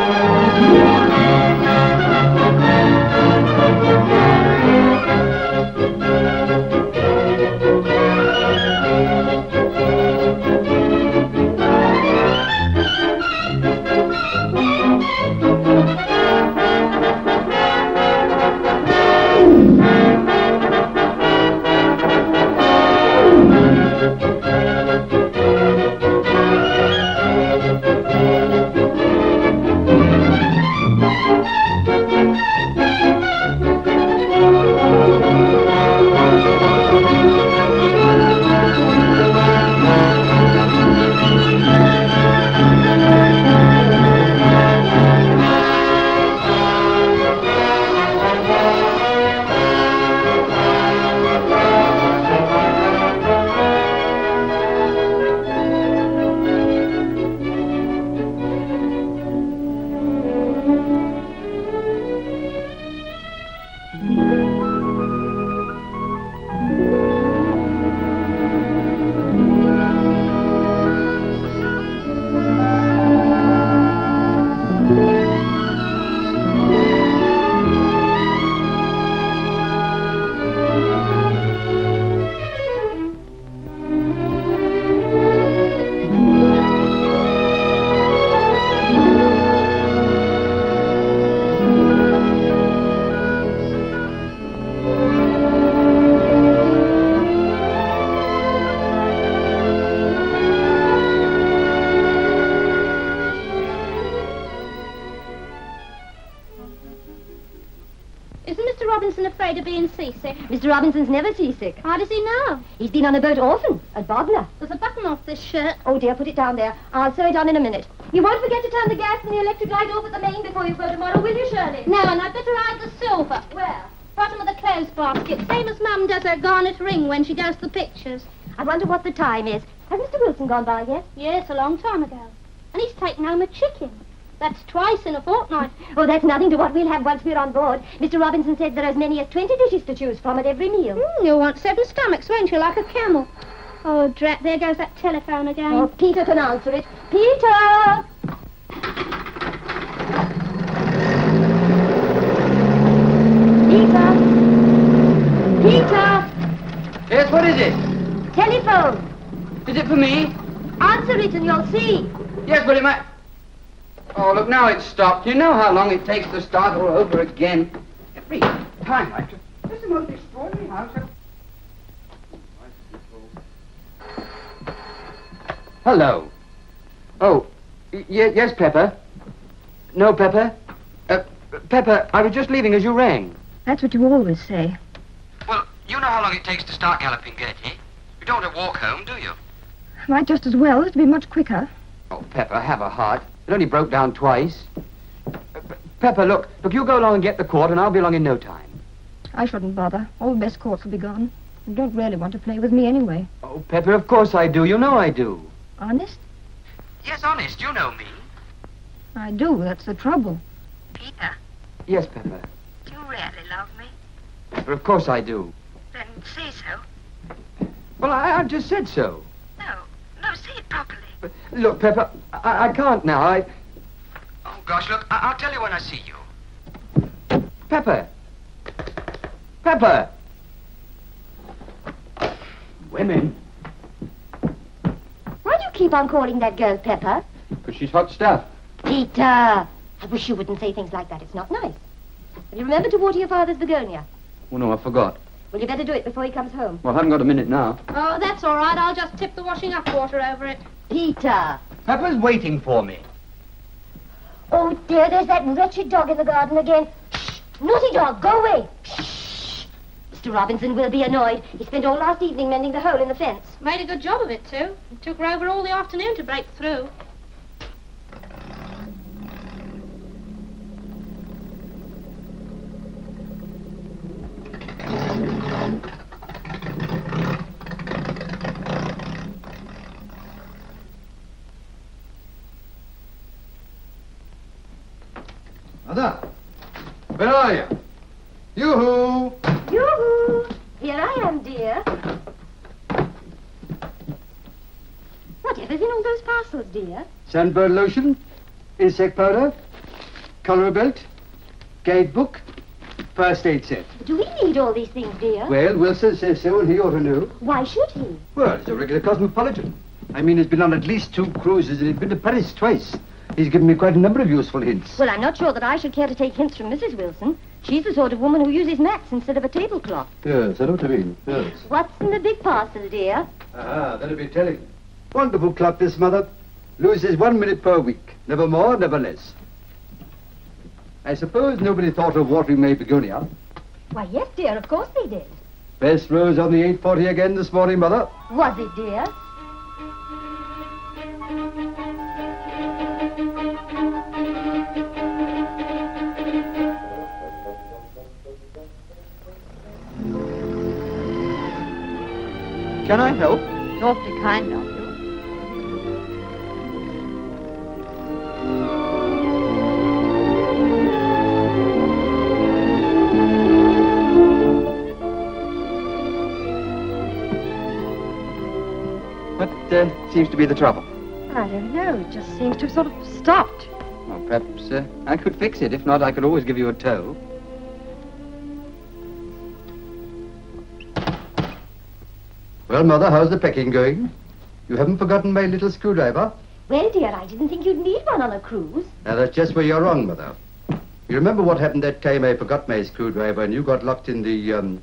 Isn't How does he know? He's been on a boat often, at Bognor. There's a button off this shirt. Oh dear, put it down there. I'll sew it on in a minute. You won't forget to turn the gas and the electric light off at the main before you go tomorrow, will you, Shirley? No, and I'd better hide the silver. Where? Bottom of the clothes basket, same as Mum does her garnet ring when she does the pictures. I wonder what the time is. Has Mr. Wilson gone by yet? Yes, a long time ago. And he's taken home a chicken. That's twice in a fortnight. Oh, that's nothing to what we'll have once we're on board. Mr. Robinson said there are as many as 20 dishes to choose from at every meal. Mm, you'll want seven stomachs, won't you, like a camel? Oh, drat, there goes that telephone again. Oh, Peter can answer it. Peter! Peter! Peter! Yes, what is it? Telephone! Is it for me? Answer it and you'll see. Yes, but it might... Oh, look, now it's stopped. You know how long it takes to start all over again. Every time I... This is the most extraordinary house Hello. Oh, y- yes, Pepper. No, Pepper. Uh, Pepper, I was just leaving as you rang. That's what you always say. Well, you know how long it takes to start Galloping Getty. You don't want to walk home, do you? Might just as well. It'd be much quicker. Oh, Pepper, have a heart. It only broke down twice. Uh, Pepper, look, look, you go along and get the quart, and I'll be along in no time. I shouldn't bother. All the best courts will be gone. You don't really want to play with me anyway. Oh, Pepper, of course I do. You know I do. Honest? Yes, honest, you know me. I do. That's the trouble. Peter, Yes, Pepper. do you really love me? Pepper, of course I do. Then say so. Well, I, I've just said so. No, no, say it properly. But, look, Pepper, I, I can't now. I... Oh, gosh, look, I, I'll tell you when I see you. Pepper. Pepper. Women. Why do you keep on calling that girl Pepper? Because she's hot stuff. Peter! I wish you wouldn't say things like that. It's not nice. Will you remember to water your father's begonia? Oh, no, I forgot. Well, you better do it before he comes home. Well, I haven't got a minute now. Oh, that's all right. I'll just tip the washing up water over it. Peter! Pepper's waiting for me. Oh, dear, there's that wretched dog in the garden again. Shh! Naughty dog, go away! Shh! Mr. Robinson will be annoyed. He spent all last evening mending the hole in the fence. Made a good job of it, too. It took her over all the afternoon to break through. Mother, where are you? Yoo-hoo! Yoo-hoo! Here I am, dear. Whatever's in all those parcels, dear? Sunburn lotion? Insect powder? cholera belt, guide book, first aid set. Do we need all these things, dear? Well, Wilson says so, and he ought to know. Why should he? Well, he's a regular cosmopolitan. I mean, he's been on at least two cruises, and he's been to Paris twice. He's given me quite a number of useful hints. Well, I'm not sure that I should care to take hints from Mrs. Wilson. She's the sort of woman who uses mats instead of a tablecloth. Yes, I know what you mean. Yes. What's in the big parcel, dear? Ah, that'll be telling. Wonderful clock, this mother. Loses one minute per week. Never more, never less. I suppose nobody thought of watering my begonia. Why, yes, dear, of course they did. Best rose on the 840 again this morning, mother. Was it, dear? Can I help? It's awfully kind of you. What uh, seems to be the trouble? I don't know. It just seems to have sort of stopped. Well, perhaps uh, I could fix it. If not, I could always give you a tow. Well, mother, how's the packing going? You haven't forgotten my little screwdriver? Well, dear, I didn't think you'd need one on a cruise. Now, that's just where you're wrong, mother. You remember what happened that time I forgot my screwdriver and you got locked in the, um,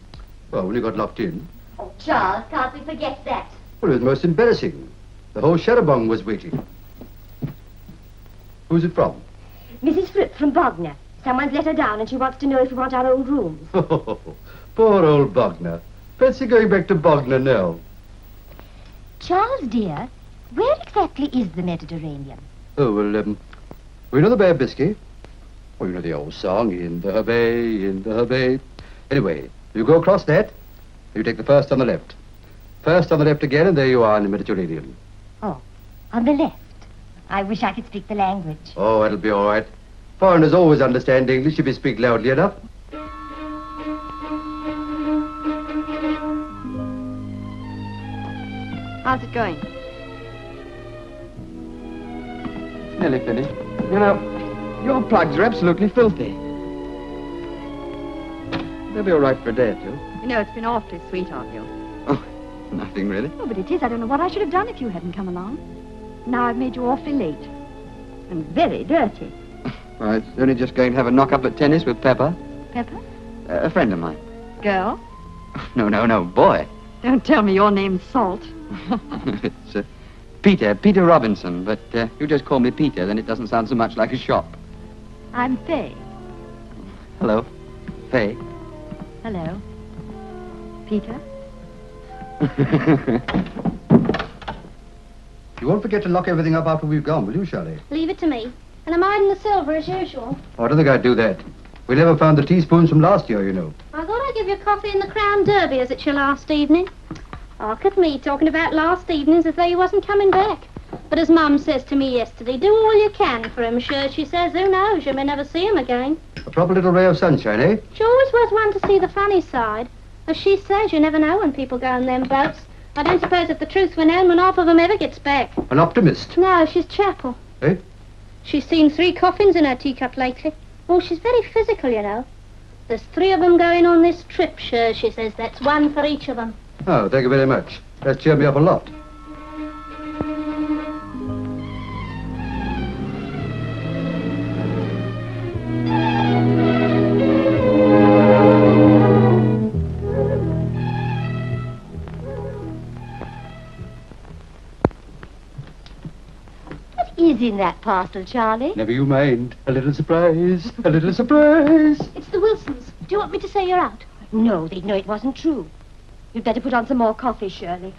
well, when you got locked in? Oh, Charles, can't we forget that? Well, it was most embarrassing. The whole charabanc was waiting. Who's it from? Mrs. Fripp from Bognor. Someone's let her down and she wants to know if we want our old rooms. Poor old Bognor. Fancy going back to Bognor now. Charles, dear, where exactly is the Mediterranean? Oh, well, um, we know the Bay of Biscay. Oh, you know the old song, In the Bay, in the Bay. Anyway, you go across that, you take the first on the left. First on the left again, and there you are in the Mediterranean. Oh, on the left. I wish I could speak the language. Oh, it'll be all right. Foreigners always understand English if you speak loudly enough. How's it going? It's nearly finished. You know, your plugs are absolutely filthy. They'll be all right for a day or two. You know, it's been awfully sweet of you. Oh, nothing really. Oh, but it is. I don't know what I should have done if you hadn't come along. Now I've made you awfully late. And very dirty. I was only just going to have a knock-up at tennis with Pepper, Pepper? uh, a friend of mine. Girl? No, no, no, boy. Don't tell me your name's Salt. it's uh, Peter, Peter Robinson, but uh, you just call me Peter, then it doesn't sound so much like a shop. I'm Faye. Hello, Faye. Hello. Peter? You won't forget to lock everything up after we've gone, will you, Shirley? Leave it to me. And I'm hiding the silver as usual. Oh, I don't think I'd do that. We never found the teaspoons from last year, you know. I I'd give you coffee in the Crown Derby as it's your last evening. Oh, look at me talking about last evenings as though you wasn't coming back. But as Mum says to me yesterday, do all you can for him, sure. She says, who knows, you may never see him again. A proper little ray of sunshine, eh? She always worth one to see the funny side. As she says, you never know when people go on them boats. I don't suppose if the truth were known when half of them ever gets back. An optimist. No, she's chapel. Eh? She's seen three coffins in her teacup lately. Oh, she's very physical, you know. There's three of them going on this trip, sure, she says. That's one for each of them. Oh, thank you very much. That's cheered me up a lot. What is in that parcel, Charlie? Never you mind. A little surprise. A little surprise. It's the Wilsons. Do you want me to say you're out? No, they'd know it wasn't true. You'd better put on some more coffee, Shirley.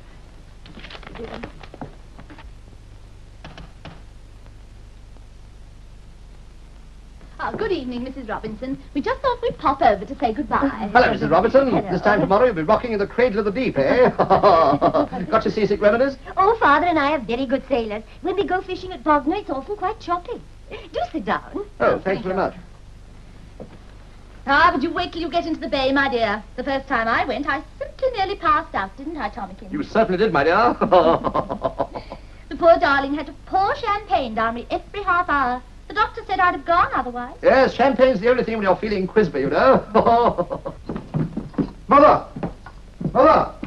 Oh, good evening, Mrs. Robinson. We just thought we'd pop over to say goodbye. Hello, Mrs. Robinson. Hello. This time tomorrow you'll be rocking in the cradle of the deep, eh? Got your seasick remedies? Oh, Father and I are very good sailors. When we go fishing at Bognor, it's often quite choppy. Do sit down. Oh, thanks very much. Ah, but you wait till you get into the bay, my dear. The first time I went, I simply nearly passed out, didn't I, Tommykins? You certainly did, my dear. The poor darling had to pour champagne down me every half hour. The doctor said I'd have gone otherwise. Yes, champagne's the only thing when you're feeling crispy, you know. Mother! Mother!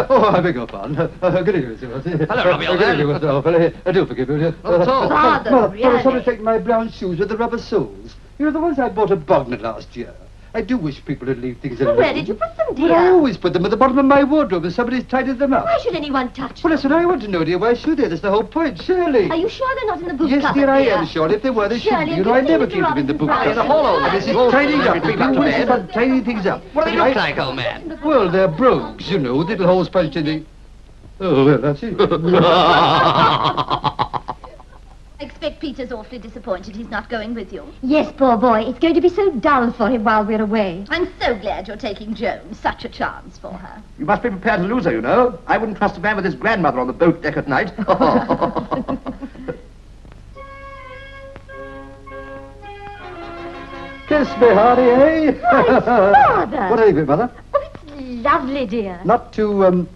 Oh, I beg your pardon. Uh, good evening, Mr. Wilson. Hello, Robbie, Uh, old good evening, Mr. Orford. I do forgive you. Not at all. Father, Mother, Mother, really. somebody take my brown shoes with the rubber soles. You know, the ones I bought at Bognor last year. I do wish people would leave things alone. Where did you put them, Well, I always put them at the bottom of my wardrobe and somebody's tidied them up. Why should anyone touch Well, them? that's what I want to know, dear. Why should they? That's the whole point, surely. Are you sure they're not in the boot Yes, cupboard, dear, I am sure. If they were, they should Surely, be. You know, I never keep them in the book Robinson's cupboard. house? Hold on, This is All tidying up. every You to about tidying things up. What do they I- look like, old man? Well, they're brogues, you know, little holes punched in the... Oh, well, that's it. I expect Peter's awfully disappointed he's not going with you. Yes, poor boy. It's going to be so dull for him while we're away. I'm so glad you're taking Joan. Such a chance for her. You must be prepared to lose her, you know. I wouldn't trust a man with his grandmother on the boat deck at night. Kiss me, Hardy, eh? Why, Father. What do you think, Mother? Oh, it's lovely, dear. Not too, um,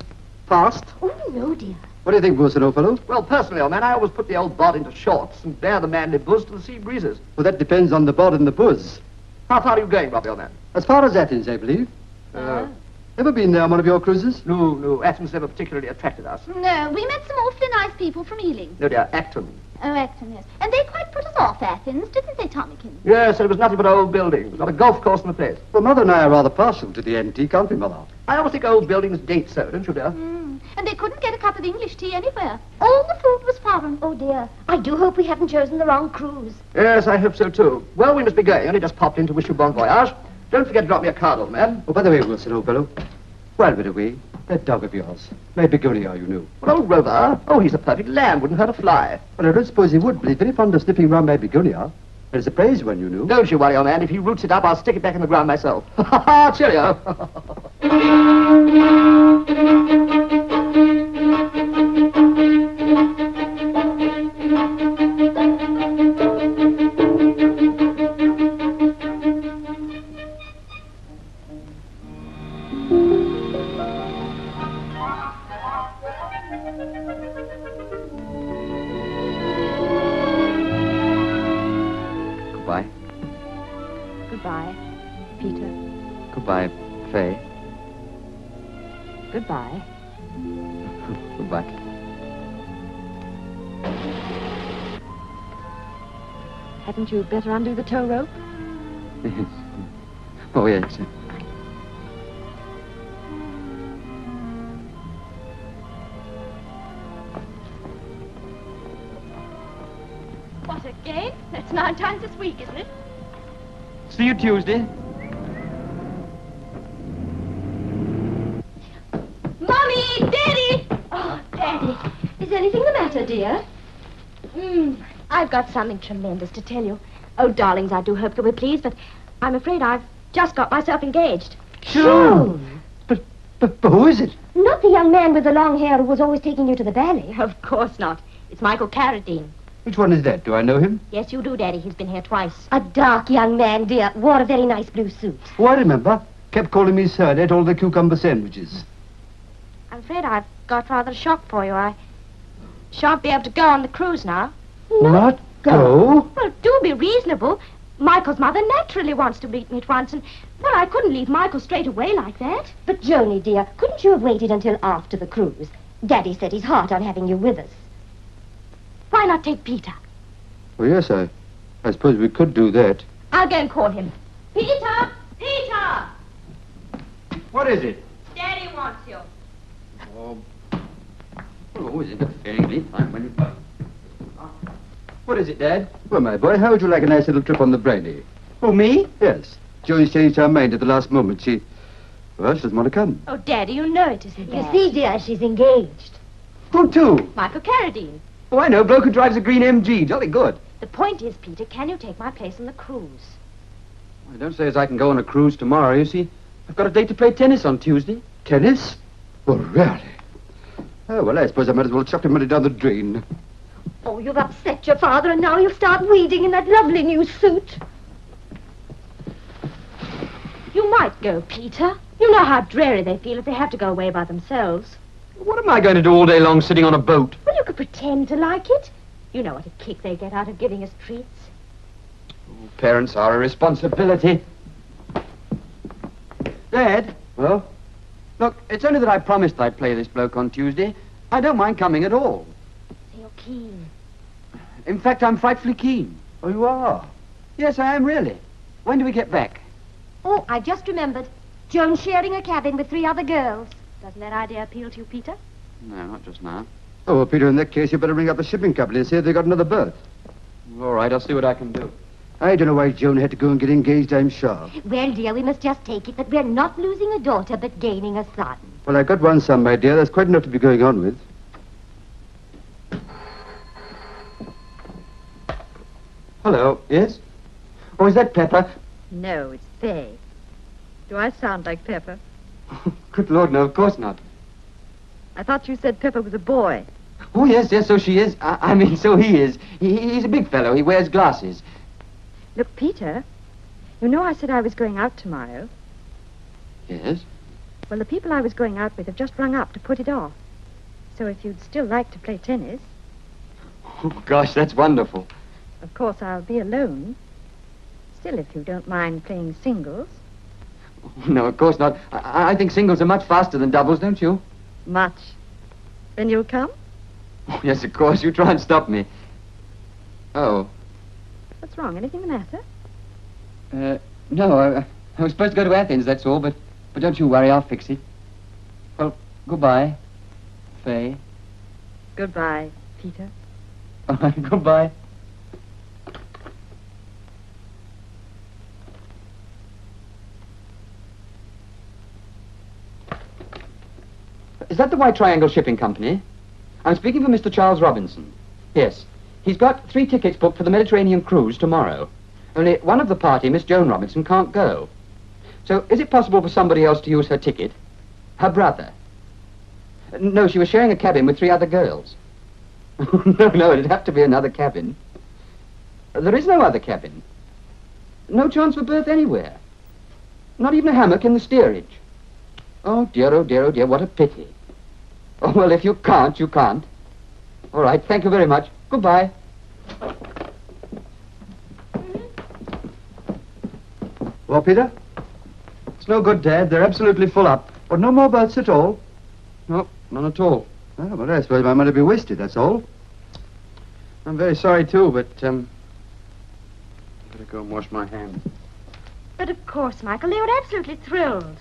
fast? Oh, no, dear. What do you think, Wilson, old fellow? well, personally, old man, I always put the old bod into shorts and bear the manly buzz to the sea breezes. Well, that depends on the bod and the buzz. How far are you going, Robbie, old man? As far as Athens, I believe. Uh, Ever been there on one of your cruises? no, no, Athens never particularly attracted us. No, we met some awfully nice people from Ealing. No, dear, Acton. Oh, Acton, yes. And they quite put us off Athens, didn't they, Tommykins? Yes, it was nothing but old buildings. Not a golf course in the place. Well, Mother and I are rather partial to the antique, aren't we, Mother? I always think old buildings date so, don't you, dear? Mm. And they couldn't get a cup of English tea anywhere. All the food was foreign. Oh, dear. I do hope we haven't chosen the wrong cruise. Yes, I hope so, too. Well, we must be going. Only just popped in to wish you bon voyage. Don't forget to drop me a card, old man. Oh, by the way, Wilson, old fellow, while we're away, that dog of yours, my Begonia, you know. Well, old Rover, oh, he's a perfect lamb. Wouldn't hurt a fly. Well, I don't suppose he would, but he's very fond of sniffing round my Begonia. And it's a praise one, you know. Don't you worry, old man. If he roots it up, I'll stick it back in the ground myself. Ha ha ha! Cheerio. thank you. Goodbye. Hadn't you better undo the tow rope? Yes. Oh, yes. What again? That's nine times this week, isn't it? See you Tuesday. Mummy! Daddy! Oh, Daddy. Is anything the matter, dear? Hmm. I've got something tremendous to tell you. Oh, darlings, I do hope you'll be pleased, but I'm afraid I've just got myself engaged. June! But, but, but who is it? Not the young man with the long hair who was always taking you to the ballet. Of course not. It's Michael Carradine. Which one is that? Do I know him? Yes, you do, Daddy. He's been here twice. A dark young man, dear. Wore a very nice blue suit. Oh, I remember. Kept calling me sir and ate all the cucumber sandwiches. I'm afraid I've got rather a shock for you. I shan't be able to go on the cruise now. No. Not go? Well, do be reasonable. Michael's mother naturally wants to meet me at once, and, well, I couldn't leave Michael straight away like that. But, Joni, dear, couldn't you have waited until after the cruise? Daddy said he's heart on having you with us. Why not take Peter? Well, yes, I, I suppose we could do that. I'll go and call him. Peter! Peter! What is it? Daddy wants you. Oh, always interfering any time when you... What is it, Dad? Well, my boy, how would you like a nice little trip on the Brainy? Eh? Oh, me? Yes. Joey's changed her mind at the last moment. She, well, she doesn't want to come. Oh, Daddy, you know it isn't You see, dear, she's engaged. Who to? Michael Carradine. Oh, I know. Bloke who drives a green MG. Jolly good. The point is, Peter, can you take my place on the cruise? I don't say as I can go on a cruise tomorrow, you see. I've got a date to play tennis on Tuesday. Tennis? Well, really? Oh, well, I suppose I might as well chuck the money down the drain. Oh, you've upset your father, and now you'll start weeding in that lovely new suit. You might go, Peter. You know how dreary they feel if they have to go away by themselves. What am I going to do all day long sitting on a boat? Well, you could pretend to like it. You know what a kick they get out of giving us treats. Parents are a responsibility. Dad? Well? Look, it's only that I promised I'd play this bloke on Tuesday. I don't mind coming at all. So you're keen. In fact, I'm frightfully keen. Oh, you are? Yes, I am really. When do we get back? Oh, I just remembered. Joan's sharing a cabin with three other girls. Doesn't that idea appeal to you, Peter? No, not just now. Oh, well, Peter, in that case, you'd better ring up the shipping company and see if they've got another berth. All right, I'll see what I can do. I don't know why Joan had to go and get engaged, I'm sure. Well, dear, we must just take it that we're not losing a daughter, but gaining a son. Well, I've got one son, my dear. That's quite enough to be going on with. Hello. Yes? Oh, is that Pepper? No, it's Fay. Do I sound like Pepper? Good Lord, no, of course not. I thought you said Pepper was a boy. Oh, yes, yes, so she is. I, I mean, so he is. He, he's a big fellow. He wears glasses. Look, Peter, you know I said I was going out tomorrow. Yes? Well, the people I was going out with have just rung up to put it off. So if you'd still like to play tennis, Oh, gosh, that's wonderful. of course I'll be alone. Still, if you don't mind playing singles, No, of course not. I, I think singles are much faster than doubles, don't you? much. Then you'll come? Oh, yes, of course. You try and stop me. Oh, What's wrong? Anything the matter? uh, no, I, I was supposed to go to Athens, that's all, but, but don't you worry, I'll fix it. Well, goodbye, Fay. Goodbye, Peter. All right, goodbye. Is that the White Triangle Shipping Company? I'm speaking for Mr. Charles Robinson. Yes. He's got three tickets booked for the Mediterranean cruise tomorrow. Only one of the party, Miss Joan Robinson, can't go. So is it possible for somebody else to use her ticket? Her brother? No, she was sharing a cabin with three other girls. no, no, it'd have to be another cabin. There is no other cabin. No chance for berth anywhere. Not even a hammock in the steerage. Oh dear, oh dear, oh dear, what a pity. Oh, well, if you can't, you can't. All right, thank you very much. Goodbye. Well, Peter? It's no good, Dad. They're absolutely full up. Well, no more berths at all. No, none at all. Oh, well, I suppose my money be wasted, that's all. I'm very sorry, too, but, um... Better go and wash my hands. But of course, Michael, they were absolutely thrilled.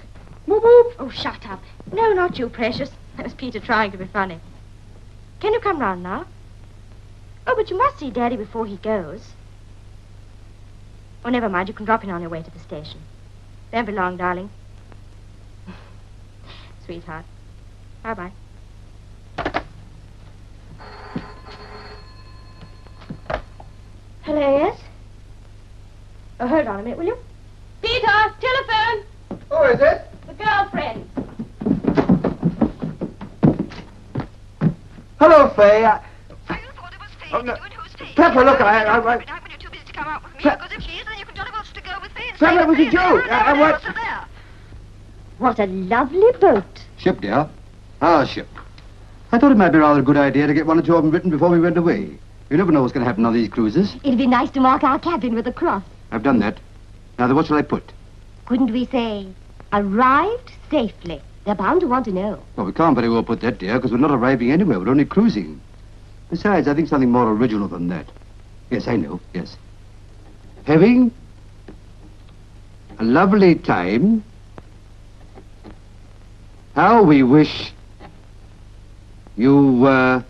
Whoop, whoop. Oh, shut up. No, not you, precious. That was Peter trying to be funny. Can you come round now? Oh, but you must see Daddy before he goes. Oh, never mind. You can drop in on your way to the station. Won't be long, darling. Sweetheart. Bye-bye. Hello, yes? Oh, hold on a minute, will you? Peter, telephone! Who is it? The girlfriend. Hello, Fay. I... So you thought it was Faye, Oh, no. did? And who's Faye? Pepper, look, I- I- I- When you're too busy to come out with me, Pe- because if she is, then you can jolly well to go with Faye and Pepper, stay it was a joke. there I- I want- there, there. What a lovely boat. Ship, dear. Our ship. I thought it might be rather a good idea to get one or two of them written before we went away. You never know what's going to happen on these cruises. It'd be nice to mark our cabin with a cross. I've done that. Now, then, what shall I put? Couldn't we say, arrived safely? They're bound to want to know. Well, we can't very well put that, dear, because we're not arriving anywhere. We're only cruising. Besides, I think something more original than that. Yes, I know, yes. Having a lovely time. How we wish you were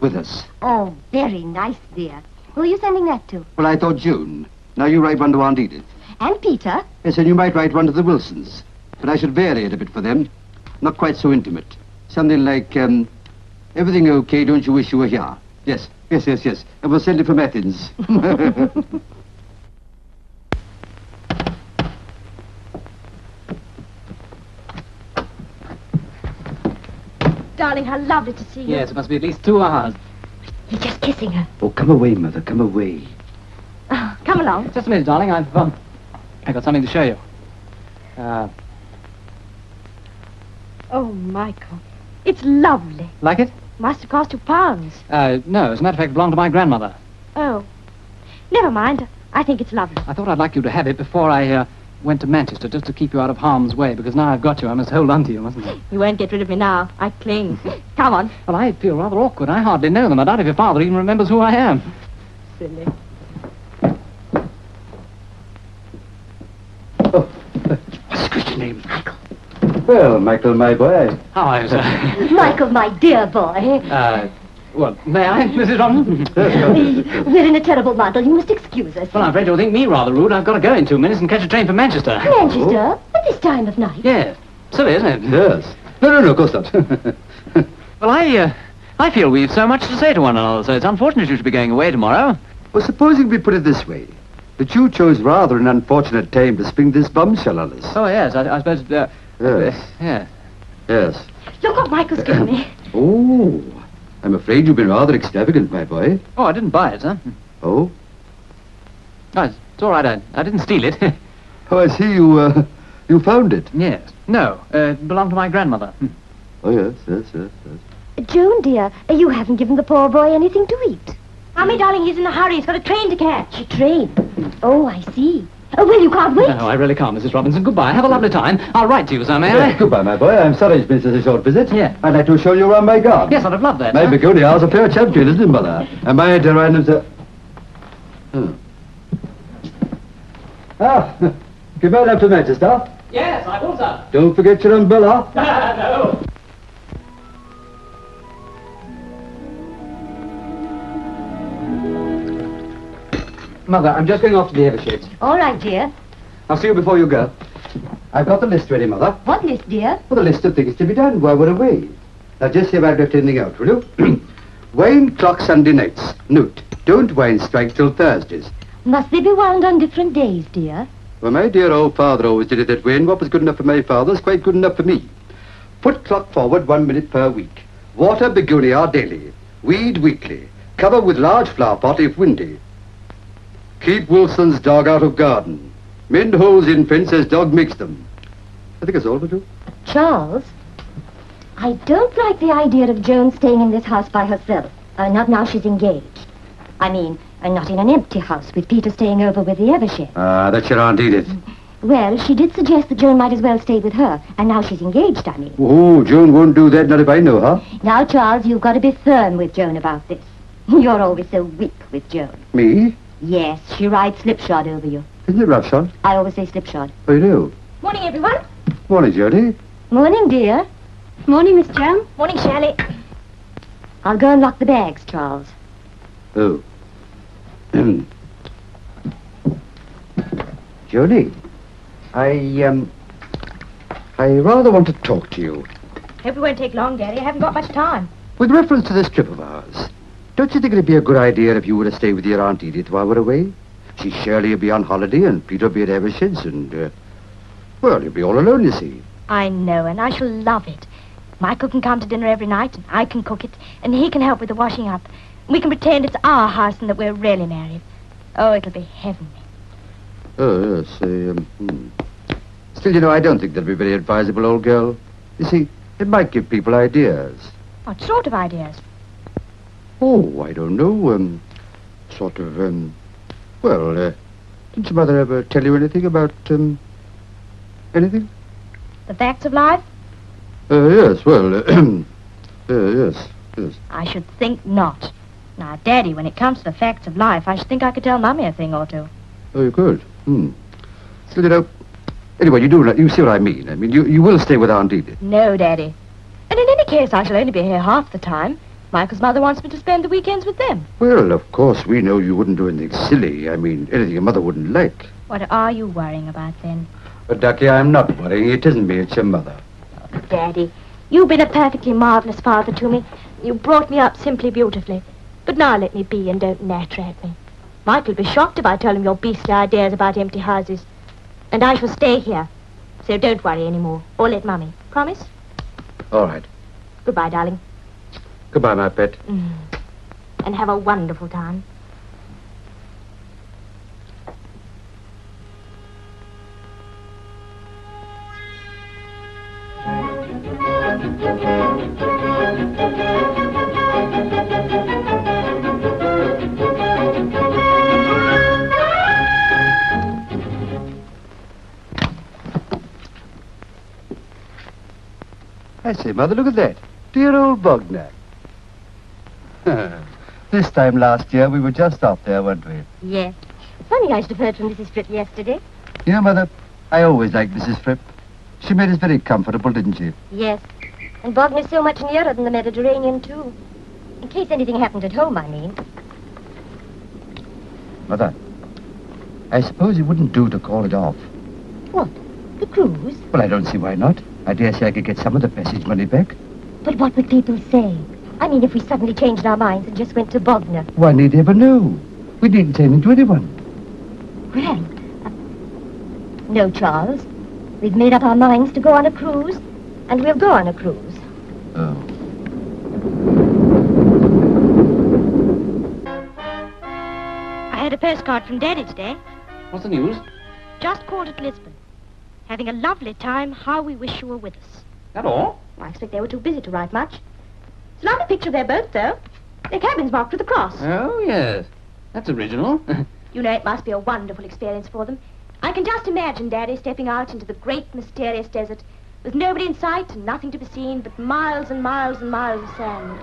with us. Oh, very nice, dear. Who are you sending that to? Well, I thought June. Now you write one to Aunt Edith. And Peter? Yes, and you might write one to the Wilsons. But I should vary it a bit for them. Not quite so intimate. Something like, um, everything okay, don't you wish you were here? Yes, yes, yes, yes. And we'll send it from Athens. Darling, how lovely to see you. Yes, it must be at least two hours. He's just kissing her. oh, come away, Mother, come away. Oh, come along. Just a minute, darling. I've um, I got something to show you. Uh, Oh, Michael. It's lovely. like it? Must have cost you pounds. Uh, no, as a matter of fact, it belonged to my grandmother. Oh. Never mind. I think it's lovely. I thought I'd like you to have it before I uh, went to Manchester, just to keep you out of harm's way, because now I've got you, I must hold on to you, mustn't I? You won't get rid of me now. I cling. Come on. Well, I feel rather awkward. I hardly know them. I doubt if your father even remembers who I am. Silly. Oh what's your Christian name? Michael. Well, Michael, my boy. How are you, sir? Michael, my dear boy. uh, well, may I, Mrs. Robinson? We're in a terrible muddle. You must excuse us. well, I'm afraid you'll think me rather rude. I've got to go in two minutes and catch a train for Manchester. Manchester? At this time of night? Yes. Silly, isn't it? Yes. No, no, no, of course not. Well, I, uh, I feel we've so much to say to one another, so it's unfortunate you should be going away tomorrow. well, supposing we put it this way. That you chose rather an unfortunate time to spring this bombshell on us. Oh, yes, I, I suppose, uh, Yes. uh, yeah. Yes. Look what Michael's given me. Oh, I'm afraid you've been rather extravagant, my boy. Oh, I didn't buy it, sir. Oh? No, it's, it's all right, I, I didn't steal it. Oh, I see you, uh, you found it. yes. No, uh, it belonged to my grandmother. Oh, yes, yes, yes, yes. Joan, dear, you haven't given the poor boy anything to eat. Mommy, darling, he's in a hurry. He's got a train to catch. A train? Oh, I see. Oh, well, you can't wait. No, I really can't, Mrs. Robinson. Goodbye. Have a lovely time. I'll write to you, sir, may Yeah, I? goodbye, my boy. I'm sorry it's been such a short visit. Yeah. I'd like to show you around my garden. Yes, I'd have loved that. My sir. begonias are pure champion, isn't it, Mother? And my geraniums are... Hmm. Ah, good night up to Manchester. Yes, I will, sir. Don't forget your umbrella. no. Mother, I'm just going off to the Eversheds. All right, dear. I'll see you before you go. I've got the list ready, Mother. What list, dear? For the list of things to be done while we're away. Now, just see if I've left anything out, will you? wine clock Sunday nights. Note, don't wine strike till Thursdays. Must they be wound on different days, dear? Well, my dear old father always did it that way, and what was good enough for my father father's quite good enough for me. Put clock forward one minute per week. Water begonia daily. Weed weekly. Cover with large flower pot if windy. Keep Wilson's dog out of garden. Mend holes in fence as dog makes them. I think that's all to do. Charles, I don't like the idea of Joan staying in this house by herself. Uh, not now she's engaged. I mean, uh, not in an empty house with Peter staying over with the Evershed. Ah, that's your Aunt Edith. Well, she did suggest that Joan might as well stay with her, and now she's engaged, I mean. Oh, Joan won't do that, not if I know her. Now, Charles, you've got to be firm with Joan about this. You're always so weak with Joan. Me? Yes, she rides slipshod over you. Isn't it roughshod? I always say slipshod. Oh, you do? Morning, everyone. Morning, Jody. Morning, dear. Morning, Miss Joan. Morning, Shirley. I'll go and lock the bags, Charles. Oh. Jody, I, um, I rather want to talk to you. Hope it won't take long, Daddy. I haven't got much time. With reference to this trip of ours, don't you think it'd be a good idea if you were to stay with your Aunt Edith while we're away? She surely will be on holiday and Peter will be at Eversheds and, uh, well, you'll be all alone, you see. I know, and I shall love it. Michael can come to dinner every night, and I can cook it, and he can help with the washing up. We can pretend it's our house and that we're really married. Oh, it'll be heavenly. Oh, yes, I, um, hmm. Still, you know, I don't think that'd be very advisable, old girl. You see, it might give people ideas. What sort of ideas? Oh, I don't know, um, sort of, um, well, uh, didn't your mother ever tell you anything about, um, anything? The facts of life? Uh, yes, well, uh, uh, yes, yes. I should think not. Now, Daddy, when it comes to the facts of life, I should think I could tell Mummy a thing or two. Oh, you could? Hmm. Still, you know, anyway, you do, you see what I mean. I mean, you, you will stay with Aunt Edith. No, Daddy. And in any case, I shall only be here half the time. Michael's mother wants me to spend the weekends with them. Well, of course, we know you wouldn't do anything silly. I mean, anything your mother wouldn't like. What are you worrying about then? But, Ducky, I'm not worrying. It isn't me, it's your mother. Daddy, you've been a perfectly marvelous father to me. You brought me up simply beautifully. But now let me be and don't natter at me. Michael'll be shocked if I tell him your beastly ideas about empty houses. And I shall stay here. So don't worry any more. Or let Mummy. Promise? All right. Goodbye, darling. Goodbye, my pet. Mm. And have a wonderful time. I say, Mother, look at that. Dear old Bognor. this time last year, we were just off there, weren't we? Yes. Funny I should have heard from Mrs. Fripp yesterday. You know, Mother, I always liked Mrs. Fripp. She made us very comfortable, didn't she? Yes. And Bognor's so much nearer than the Mediterranean, too. In case anything happened at home, I mean. Mother, I suppose it wouldn't do to call it off. What? The cruise? Well, I don't see why not. I dare say I could get some of the passage money back. But what would people say? I mean, if we suddenly changed our minds and just went to Bognor. One need ever know. We didn't say anything to anyone. Well, uh, no, Charles. We've made up our minds to go on a cruise, and we'll go on a cruise. Oh. I had a postcard from Daddy today. What's the news? Just called at Lisbon. Having a lovely time. How we wish you were with us. That all? I expect they were too busy to write much. It's a lovely picture of their boat, though. Their cabin's marked with a cross. Oh, yes. That's original. You know, it must be a wonderful experience for them. I can just imagine Daddy stepping out into the great mysterious desert with nobody in sight and nothing to be seen but miles and miles and miles of sand.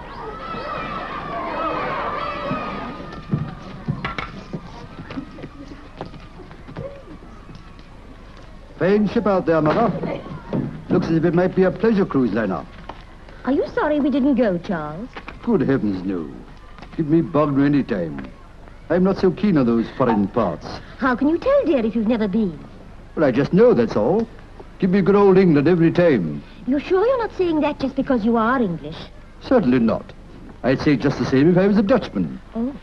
Fine ship out there, Mother. Looks as if it might be a pleasure cruise liner. Are you sorry we didn't go, Charles? Good heavens, no. Give me Bognor any time. I'm not so keen on those foreign parts. How can you tell, dear, if you've never been? Well, I just know, that's all. Give me good old England every time. You're sure you're not saying that just because you are English? Certainly not. I'd say just the same if I was a Dutchman. Oh.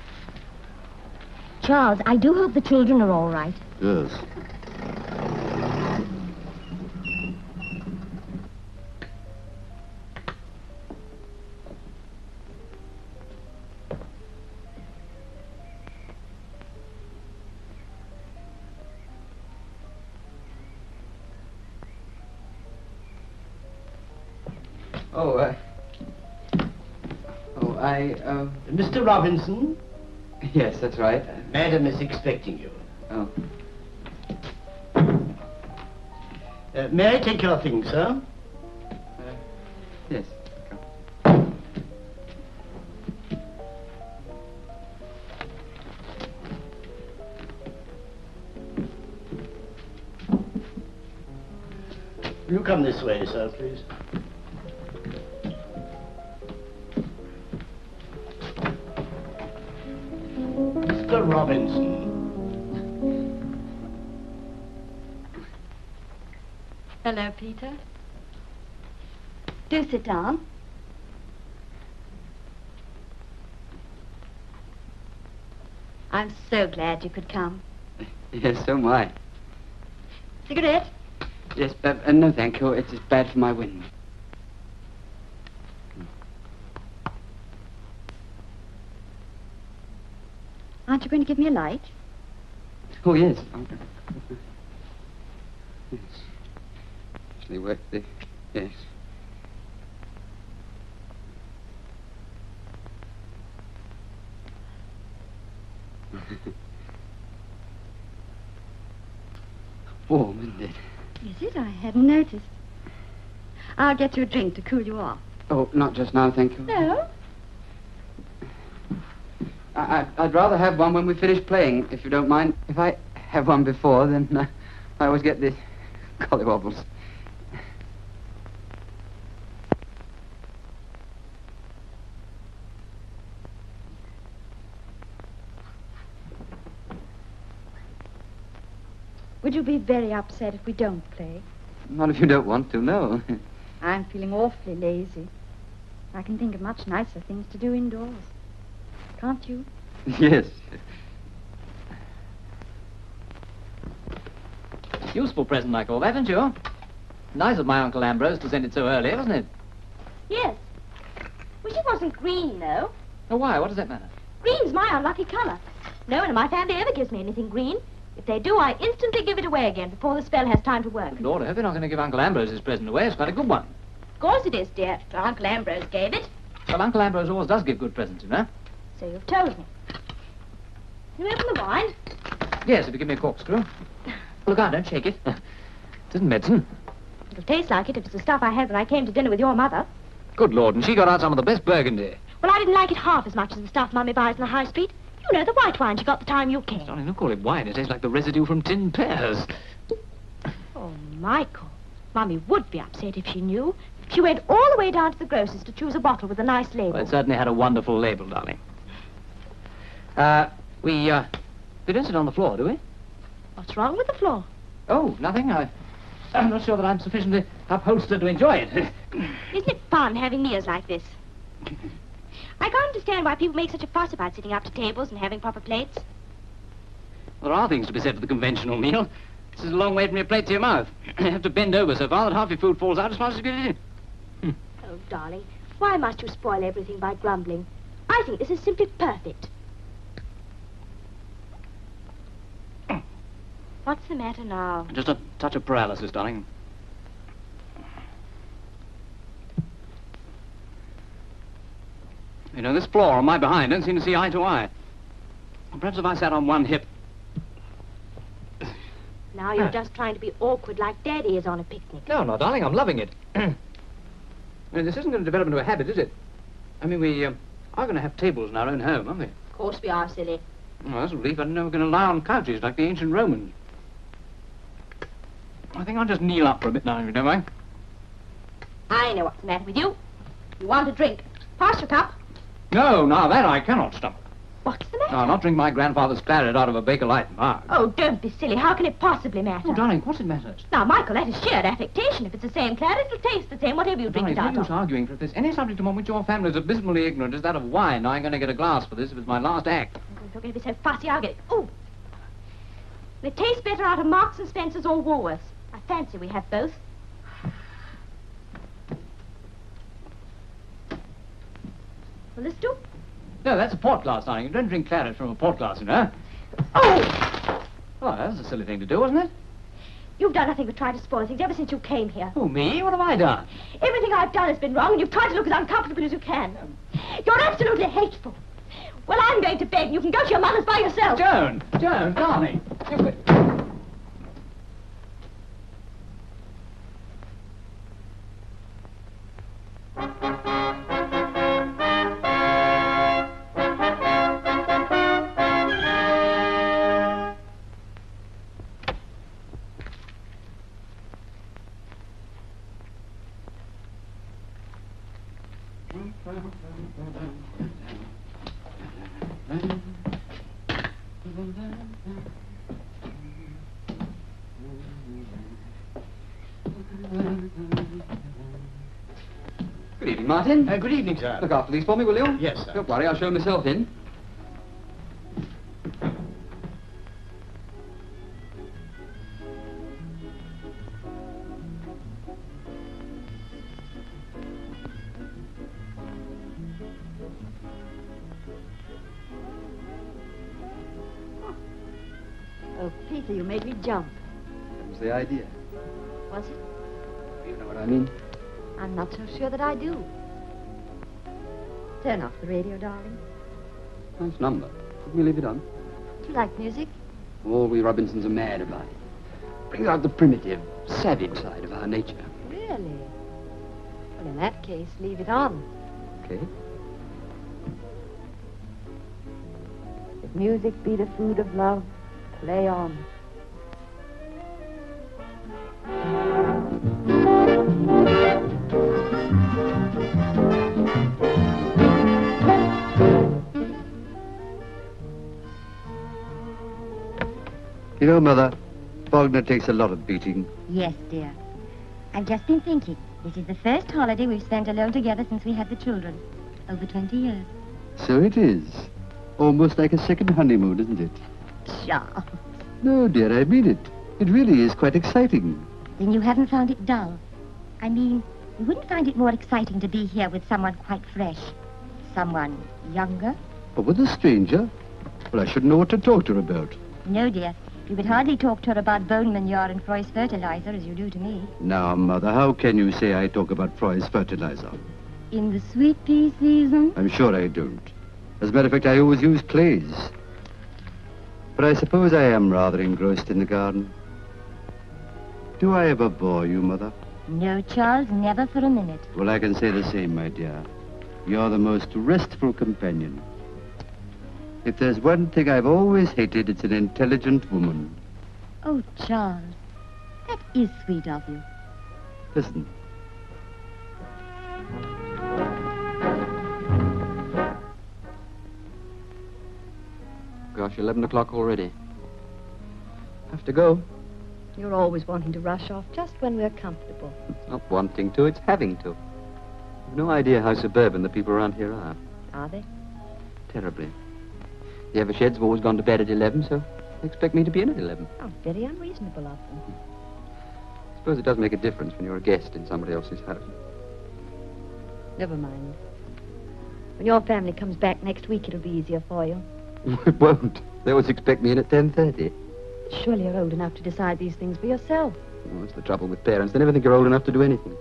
Charles, I do hope the children are all right. Yes. Oh, uh... Oh, I, uh... Mr. Robinson, Yes, that's right. Madam is expecting you. Oh. Uh, may I take your things, sir? Yes. You come this way, sir, please. Robinson. Hello, Peter. Do sit down. I'm so glad you could come. Yes, so am I. Cigarette? Yes, but uh, no, thank you. It is bad for my wind. Aren't you going to give me a light? Oh, yes. Yes. Actually, work the... Yes. Warm, isn't it? Is it? I hadn't noticed. I'll get you a drink to cool you off. Oh, not just now, thank you. No? I, I'd, I'd rather have one when we finish playing, if you don't mind. If I have one before, then uh, I always get the collywobbles. Would you be very upset if we don't play? Not if you don't want to, no. I'm feeling awfully lazy. I can think of much nicer things to do indoors. Can't you? yes. Useful present, I call that, isn't you? Nice of my Uncle Ambrose to send it so early, wasn't it? Yes. Wish it wasn't green, though. Oh, why? What does that matter? Green's my unlucky colour. No one in my family ever gives me anything green. If they do, I instantly give it away again before the spell has time to work. Lord, I hope you're not going to give Uncle Ambrose his present away. It's quite a good one. Of course it is, dear. Uncle Ambrose gave it. Well, Uncle Ambrose always does give good presents, you know. So you've told me. Can you open the wine? Yes, if you give me a corkscrew. Look out, don't shake it. it isn't medicine. It'll taste like it if it's the stuff I had when I came to dinner with your mother. Good Lord, and she got out some of the best burgundy. Well, I didn't like it half as much as the stuff Mummy buys in the high street. You know, the white wine she got the time you came. Darling, don't call it wine. It tastes like the residue from tin pears. Oh, Michael. Mummy would be upset if she knew. She went all the way down to the grocer's to choose a bottle with a nice label. Well, it certainly had a wonderful label, darling. Uh, we, uh, we don't sit on the floor, do we? What's wrong with the floor? Oh, nothing. I, I'm not sure that I'm sufficiently upholstered to enjoy it. Isn't it fun having meals like this? I can't understand why people make such a fuss about sitting up to tables and having proper plates. there are things to be said for the conventional meal. This is a long way from your plate to your mouth. you have to bend over so far that half your food falls out as fast as you get it in. Oh, darling, why must you spoil everything by grumbling? I think this is simply perfect. What's the matter now? Just a touch of paralysis, darling. You know, this floor and my behind don't seem to see eye to eye. Perhaps if I sat on one hip. Now you're just trying to be awkward like Daddy is on a picnic. No, no, darling, I'm loving it. I mean, this isn't going to develop into a habit, is it? I mean, we uh, are going to have tables in our own home, aren't we? Of course we are, silly. Oh, that's a relief. I didn't know we were going to lie on couches like the ancient Romans. I think I'll just kneel up for a bit now, if you don't mind. I know what's the matter with you. You want a drink. Pass your cup. No, now that I cannot stomach. What's the matter? No, I'll not drink my grandfather's claret out of a Bakelite mug. Oh, don't be silly. How can it possibly matter? Oh, darling, what's it matters? Now, Michael, that is sheer affectation. If it's the same claret, it'll taste the same, whatever you drink Darling, it out no use arguing, for if there's any subject upon which your family is abysmally ignorant as that of wine, I'm going to get a glass for this if it's my last act. If you're going to be so fussy, I'll get it. Oh! It tastes better out of Marks and Spencer's or Woolworths. I fancy we have both. Will this do? No, that's a port glass, darling. You don't drink claret from a port glass, you know. Oh! Oh, that's a silly thing to do, wasn't it? You've done nothing but try to spoil things ever since you came here. Who, me? What have I done? Everything I've done has been wrong, and you've tried to look as uncomfortable as you can. You're absolutely hateful. Well, I'm going to bed, and you can go to your mother's by yourself. Joan! Joan, darling! You- Martin. Uh, good evening, sir. Look after these for me, will you? Yes, sir. Don't worry, I'll show myself in. Nice number. Could we leave it on? Do you like music? All we Robinsons are mad about it. Brings out the primitive, savage side of our nature. Really? Well, in that case, leave it on. Okay? If music be the food of love, play on. You know, Mother, Wagner takes a lot of beating. Yes, dear. I've just been thinking. This is the first holiday we've spent alone together since we had the children. Over 20 years. So it is. Almost like a second honeymoon, isn't it? Charles. No, dear, I mean it. It really is quite exciting. Then you haven't found it dull. I mean, you wouldn't find it more exciting to be here with someone quite fresh. Someone younger? But with a stranger? Well, I shouldn't know what to talk to her about. No, dear. You could hardly talk to her about bone manure and Freud's fertilizer as you do to me. Now, Mother, how can you say I talk about Freud's fertilizer? In the sweet pea season? I'm sure I don't. As a matter of fact, I always use clays. But I suppose I am rather engrossed in the garden. Do I ever bore you, Mother? No, Charles, never for a minute. Well, I can say the same, my dear. You're the most restful companion. If there's one thing I've always hated, it's an intelligent woman. Oh, Charles, that is sweet of you. Listen. Gosh, 11 o'clock already. Have to go. You're always wanting to rush off just when we're comfortable. It's not wanting to, it's having to. You've no idea how suburban the people around here are. Are they? Terribly. The Eversheds have always gone to bed at 11, so they expect me to be in at 11. Oh, very unreasonable of them. I suppose it does make a difference when you're a guest in somebody else's house. Never mind. When your family comes back next week, it'll be easier for you. it won't. They always expect me in at 10.30. Surely you're old enough to decide these things for yourself. Oh, that's the trouble with parents. They never think you're old enough to do anything.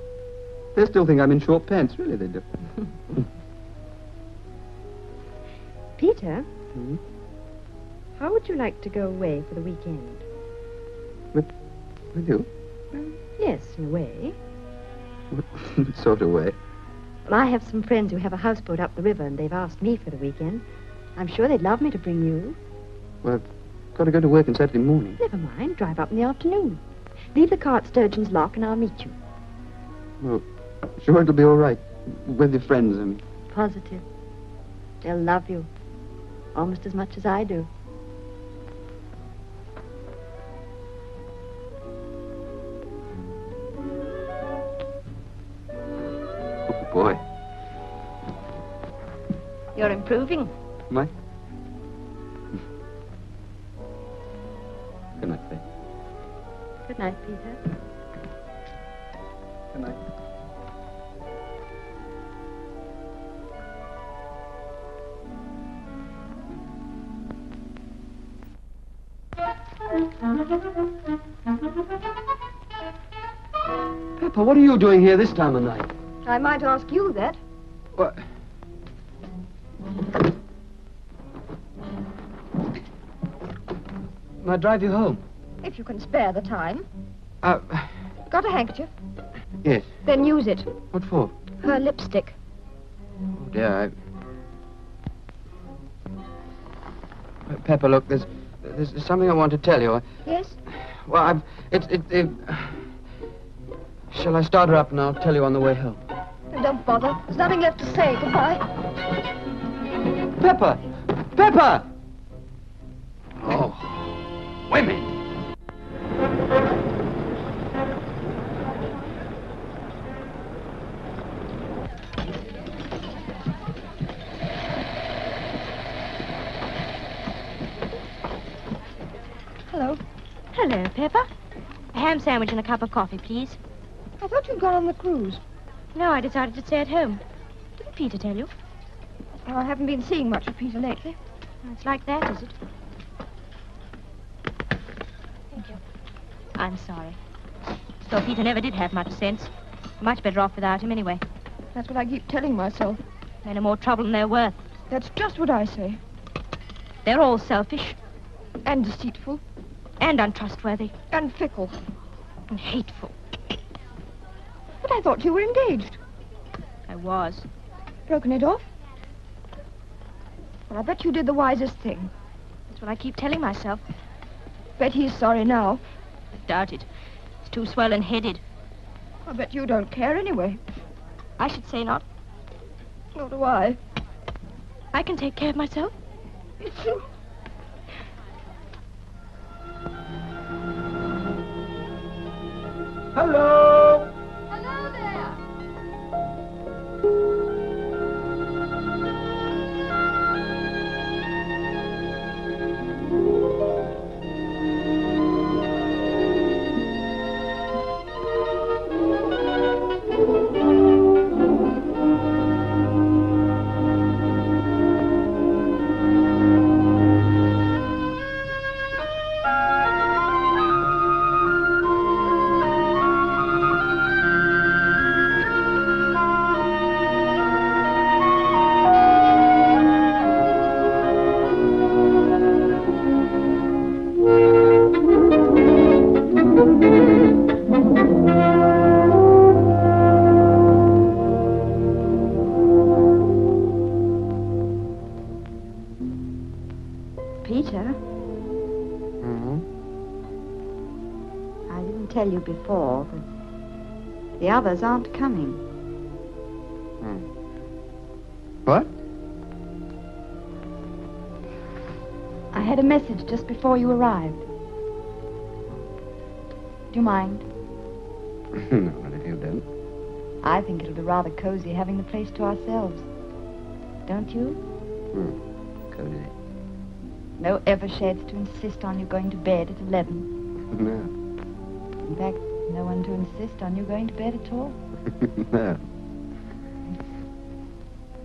They still think I'm in short pants. Really, they do. Peter, Hmm? how would you like to go away for the weekend? With with you? Yes, in a way. sort of way. Well, I have some friends who have a houseboat up the river, and they've asked me for the weekend. I'm sure they'd love me to bring you. Well, I've got to go to work on Saturday morning. Never mind, drive up in the afternoon. Leave the car at Sturgeon's Lock, and I'll meet you. Well, sure it'll be all right. With your friends, I mean. Positive. They'll love you. Almost as much as I do. Oh, boy. You're improving. Am I? Good night, Faye. Good night, Peter. What are you doing here this time of night? I might ask you that. What? Can I drive you home? If you can spare the time. Uh, Got a handkerchief? yes. Then use it. What for? Her lipstick. Oh, dear, I... Pepper, look, there's, there's something I want to tell you. Yes? Well, I've... It, it, it... Shall I start her up and I'll tell you on the way home? Don't bother. There's nothing left to say. Goodbye. Pepper! Pepper! Oh, women! Hello. Hello, Pepper. A ham sandwich and a cup of coffee, please. I thought you'd gone on the cruise. No, I decided to stay at home. Didn't Peter tell you? Oh, I haven't been seeing much of Peter lately. It's like that, is it? Thank you. I'm sorry. Still, Peter never did have much sense. Much better off without him, anyway. That's what I keep telling myself. Made more trouble than they're worth. That's just what I say. They're all selfish And deceitful. and untrustworthy And fickle. and hateful. But I thought you were engaged. I was. Broken it off? Well, I bet you did the wisest thing. That's what I keep telling myself. Bet he's sorry now. I doubt it. He's too swollen-headed. I bet you don't care anyway. I should say not. Nor do I. I can take care of myself. It's you. Hello! Hello others aren't coming. What? I had a message just before you arrived. Do you mind? no, not if you don't. I think it'll be rather cozy having the place to ourselves. Don't you? Hmm. Cozy. No Eversheds to insist on you going to bed at 11. No. In fact, no one to insist on you going to bed at all. no.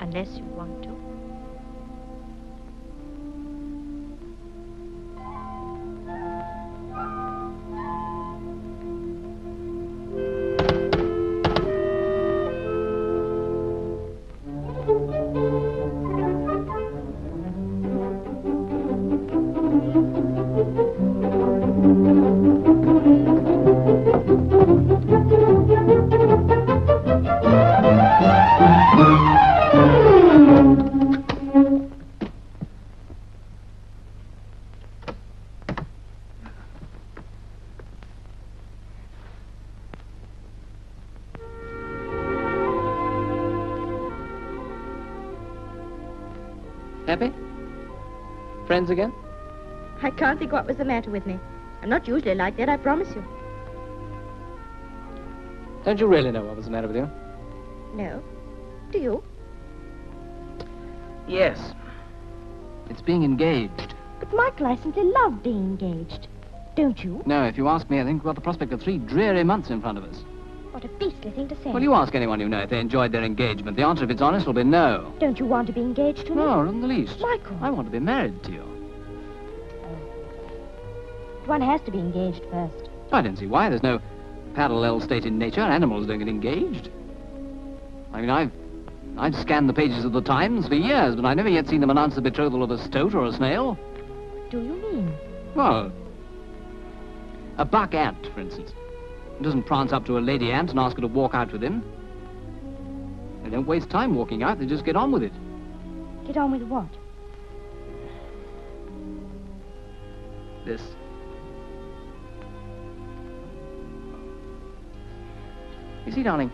Unless you want to. Again? I can't think what was the matter with me. I'm not usually like that, I promise you. Don't you really know what was the matter with you? No. Do you? Yes. It's being engaged. But Michael, I simply love being engaged. Don't you? No, if you ask me, I think we've got the prospect of three dreary months in front of us. What a beastly thing to say. Well, you ask anyone you know if they enjoyed their engagement. The answer, if it's honest, will be no. Don't you want to be engaged to me? No, not in the least. Michael. I want to be married to you. One has to be engaged first. Oh, I don't see why. There's no parallel state in nature. Animals don't get engaged. I mean, I've I've scanned the pages of the Times for years, but I've never yet seen them announce the betrothal of a stoat or a snail. What do you mean? Well, a buck ant, for instance. He doesn't prance up to a lady ant and ask her to walk out with him. They don't waste time walking out, they just get on with it. Get on with what? This. You see, darling,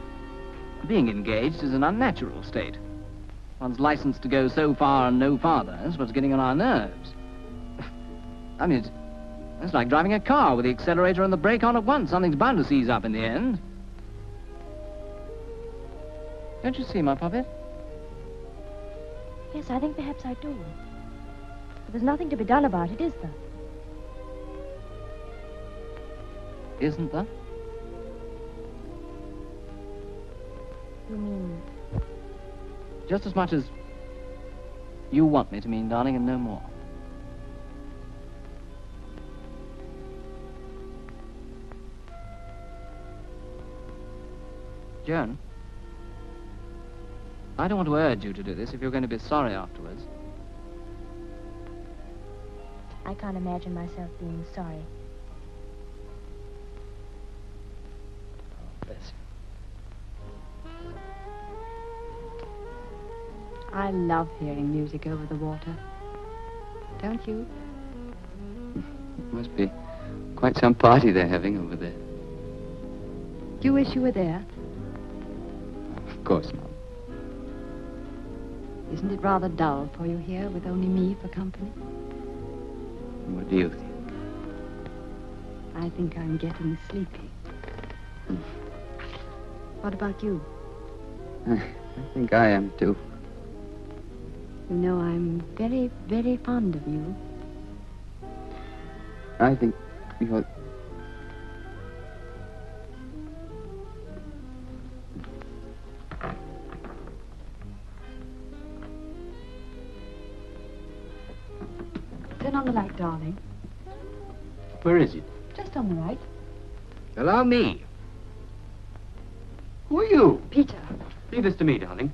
being engaged is an unnatural state. One's licensed to go so far and no farther is what's getting on our nerves. I mean, it's, it's like driving a car with the accelerator and the brake on at once. Something's bound to seize up in the end. Don't you see, my puppet? Yes, I think perhaps I do. But there's nothing to be done about it, is there? Isn't there? You mean Just as much as you want me to mean, darling, and no more. Joan, I don't want to urge you to do this if you're going to be sorry afterwards. I can't imagine myself being sorry. I love hearing music over the water. Don't you? Must be quite some party they're having over there. Do you wish you were there? Of course not. Isn't it rather dull for you here with only me for company? What do you think? I think I'm getting sleepy. What about you? I think I am too. You know, I'm very, very fond of you. I think you're. Turn on the light, darling. Where is it? Just on the right. Allow me. Who are you? Peter. Leave this to me, darling.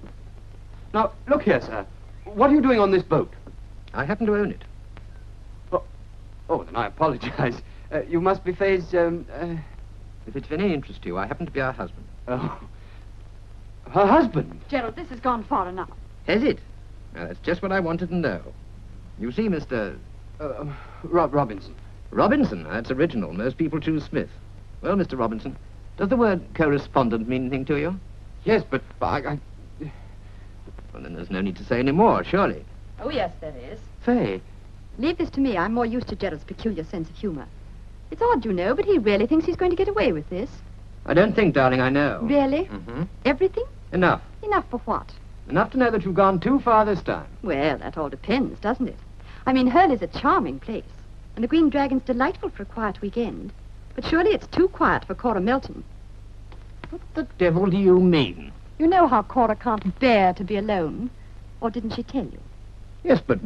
Now, look here, sir. What are you doing on this boat? I happen to own it. Oh, oh then I apologize. Uh, you must be Faye's, um, uh, If it's of any interest to you, I happen to be her husband. oh, her husband. Gerald, this has gone far enough. Has it? Now, that's just what I wanted to know. You see, Mr. Uh, Rob Robinson. Robinson, that's original. Most people choose Smith. Well, Mr. Robinson, does the word co-respondent mean anything to you? Yes, but I, I... Well, then there's no need to say any more, surely. Oh, yes, there is. Faye, Leave this to me. I'm more used to Gerald's peculiar sense of humor. It's odd, you know, but he really thinks he's going to get away with this. I don't think, darling, I know. Really? Mm-hmm. Everything? Enough. Enough for what? Enough to know that you've gone too far this time. Well, that all depends, doesn't it? I mean, Hurley's a charming place, and the Green Dragon's delightful for a quiet weekend. But surely it's too quiet for Cora Melton. What the devil do you mean? You know how Cora can't bear to be alone. Or didn't she tell you? Yes, but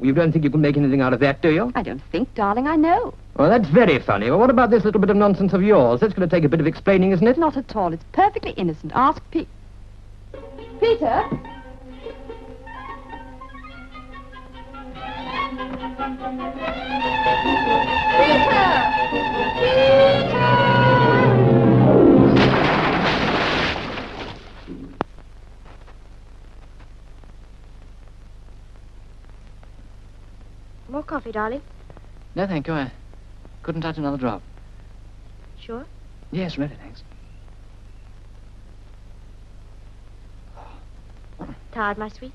you don't think you can make anything out of that, do you? I don't think, darling, I know. Well, that's very funny. Well, what about this little bit of nonsense of yours? That's going to take a bit of explaining, isn't it? Not at all. It's perfectly innocent. Ask Pete. Peter? More coffee, darling? No, thank you. I couldn't touch another drop. Sure? Yes, really, thanks. Tired, my sweet?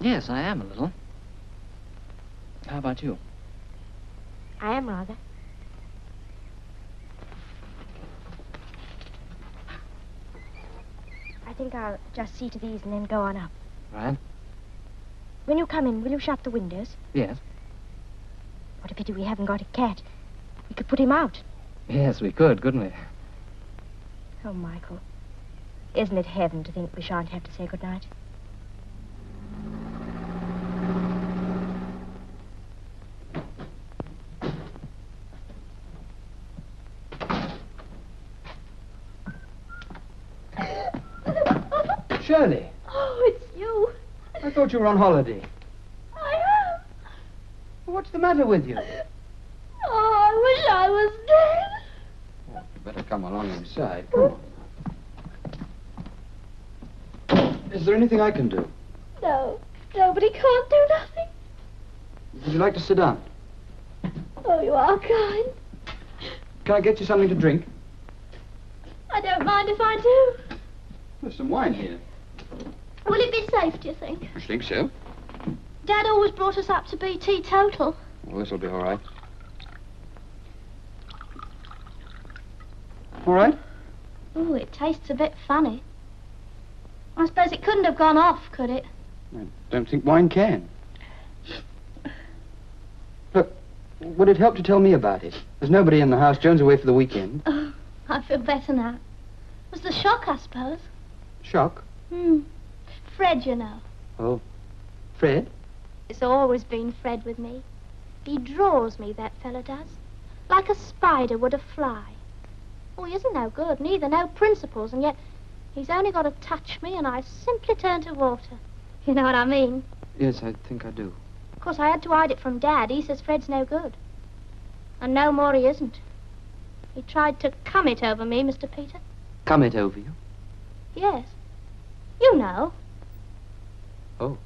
Yes, I am a little. How about you? I am rather. I think I'll just see to these and then go on up. Right? When you come in, will you shut the windows? Yes. What a pity we haven't got a cat. We could put him out. Yes, we could, couldn't we? Oh, Michael. Isn't it heaven to think we shan't have to say goodnight? Shirley, Oh, it's you. I thought you were on holiday. What's the matter with you? Oh, I wish I was dead. You better come along inside. Come on. Is there anything I can do? No, nobody can't do nothing. Would you like to sit down? Oh, you are kind. Can I get you something to drink? I don't mind if I do. There's some wine here. Will it be safe, do you think? I think so. Dad always brought us up to be teetotal. Well, this'll be all right. All right? Oh, it tastes a bit funny. I suppose it couldn't have gone off, could it? I don't think wine can. Look, would it help to tell me about it? There's nobody in the house. Joan's away for the weekend. Oh, I feel better now. It was the shock, I suppose. Shock. Hmm. Fred, you know. Oh. Fred? It's always been Fred with me. He draws me, that fella does. Like a spider would a fly. Oh, he isn't no good, neither, no principles, and yet he's only got to touch me and I simply turn to water. You know what I mean? Yes, I think I do. Of course, I had to hide it from Dad. He says Fred's no good. And no more he isn't. He tried to come it over me, Mr. Peter. Come it over you. Yes. You know. Oh.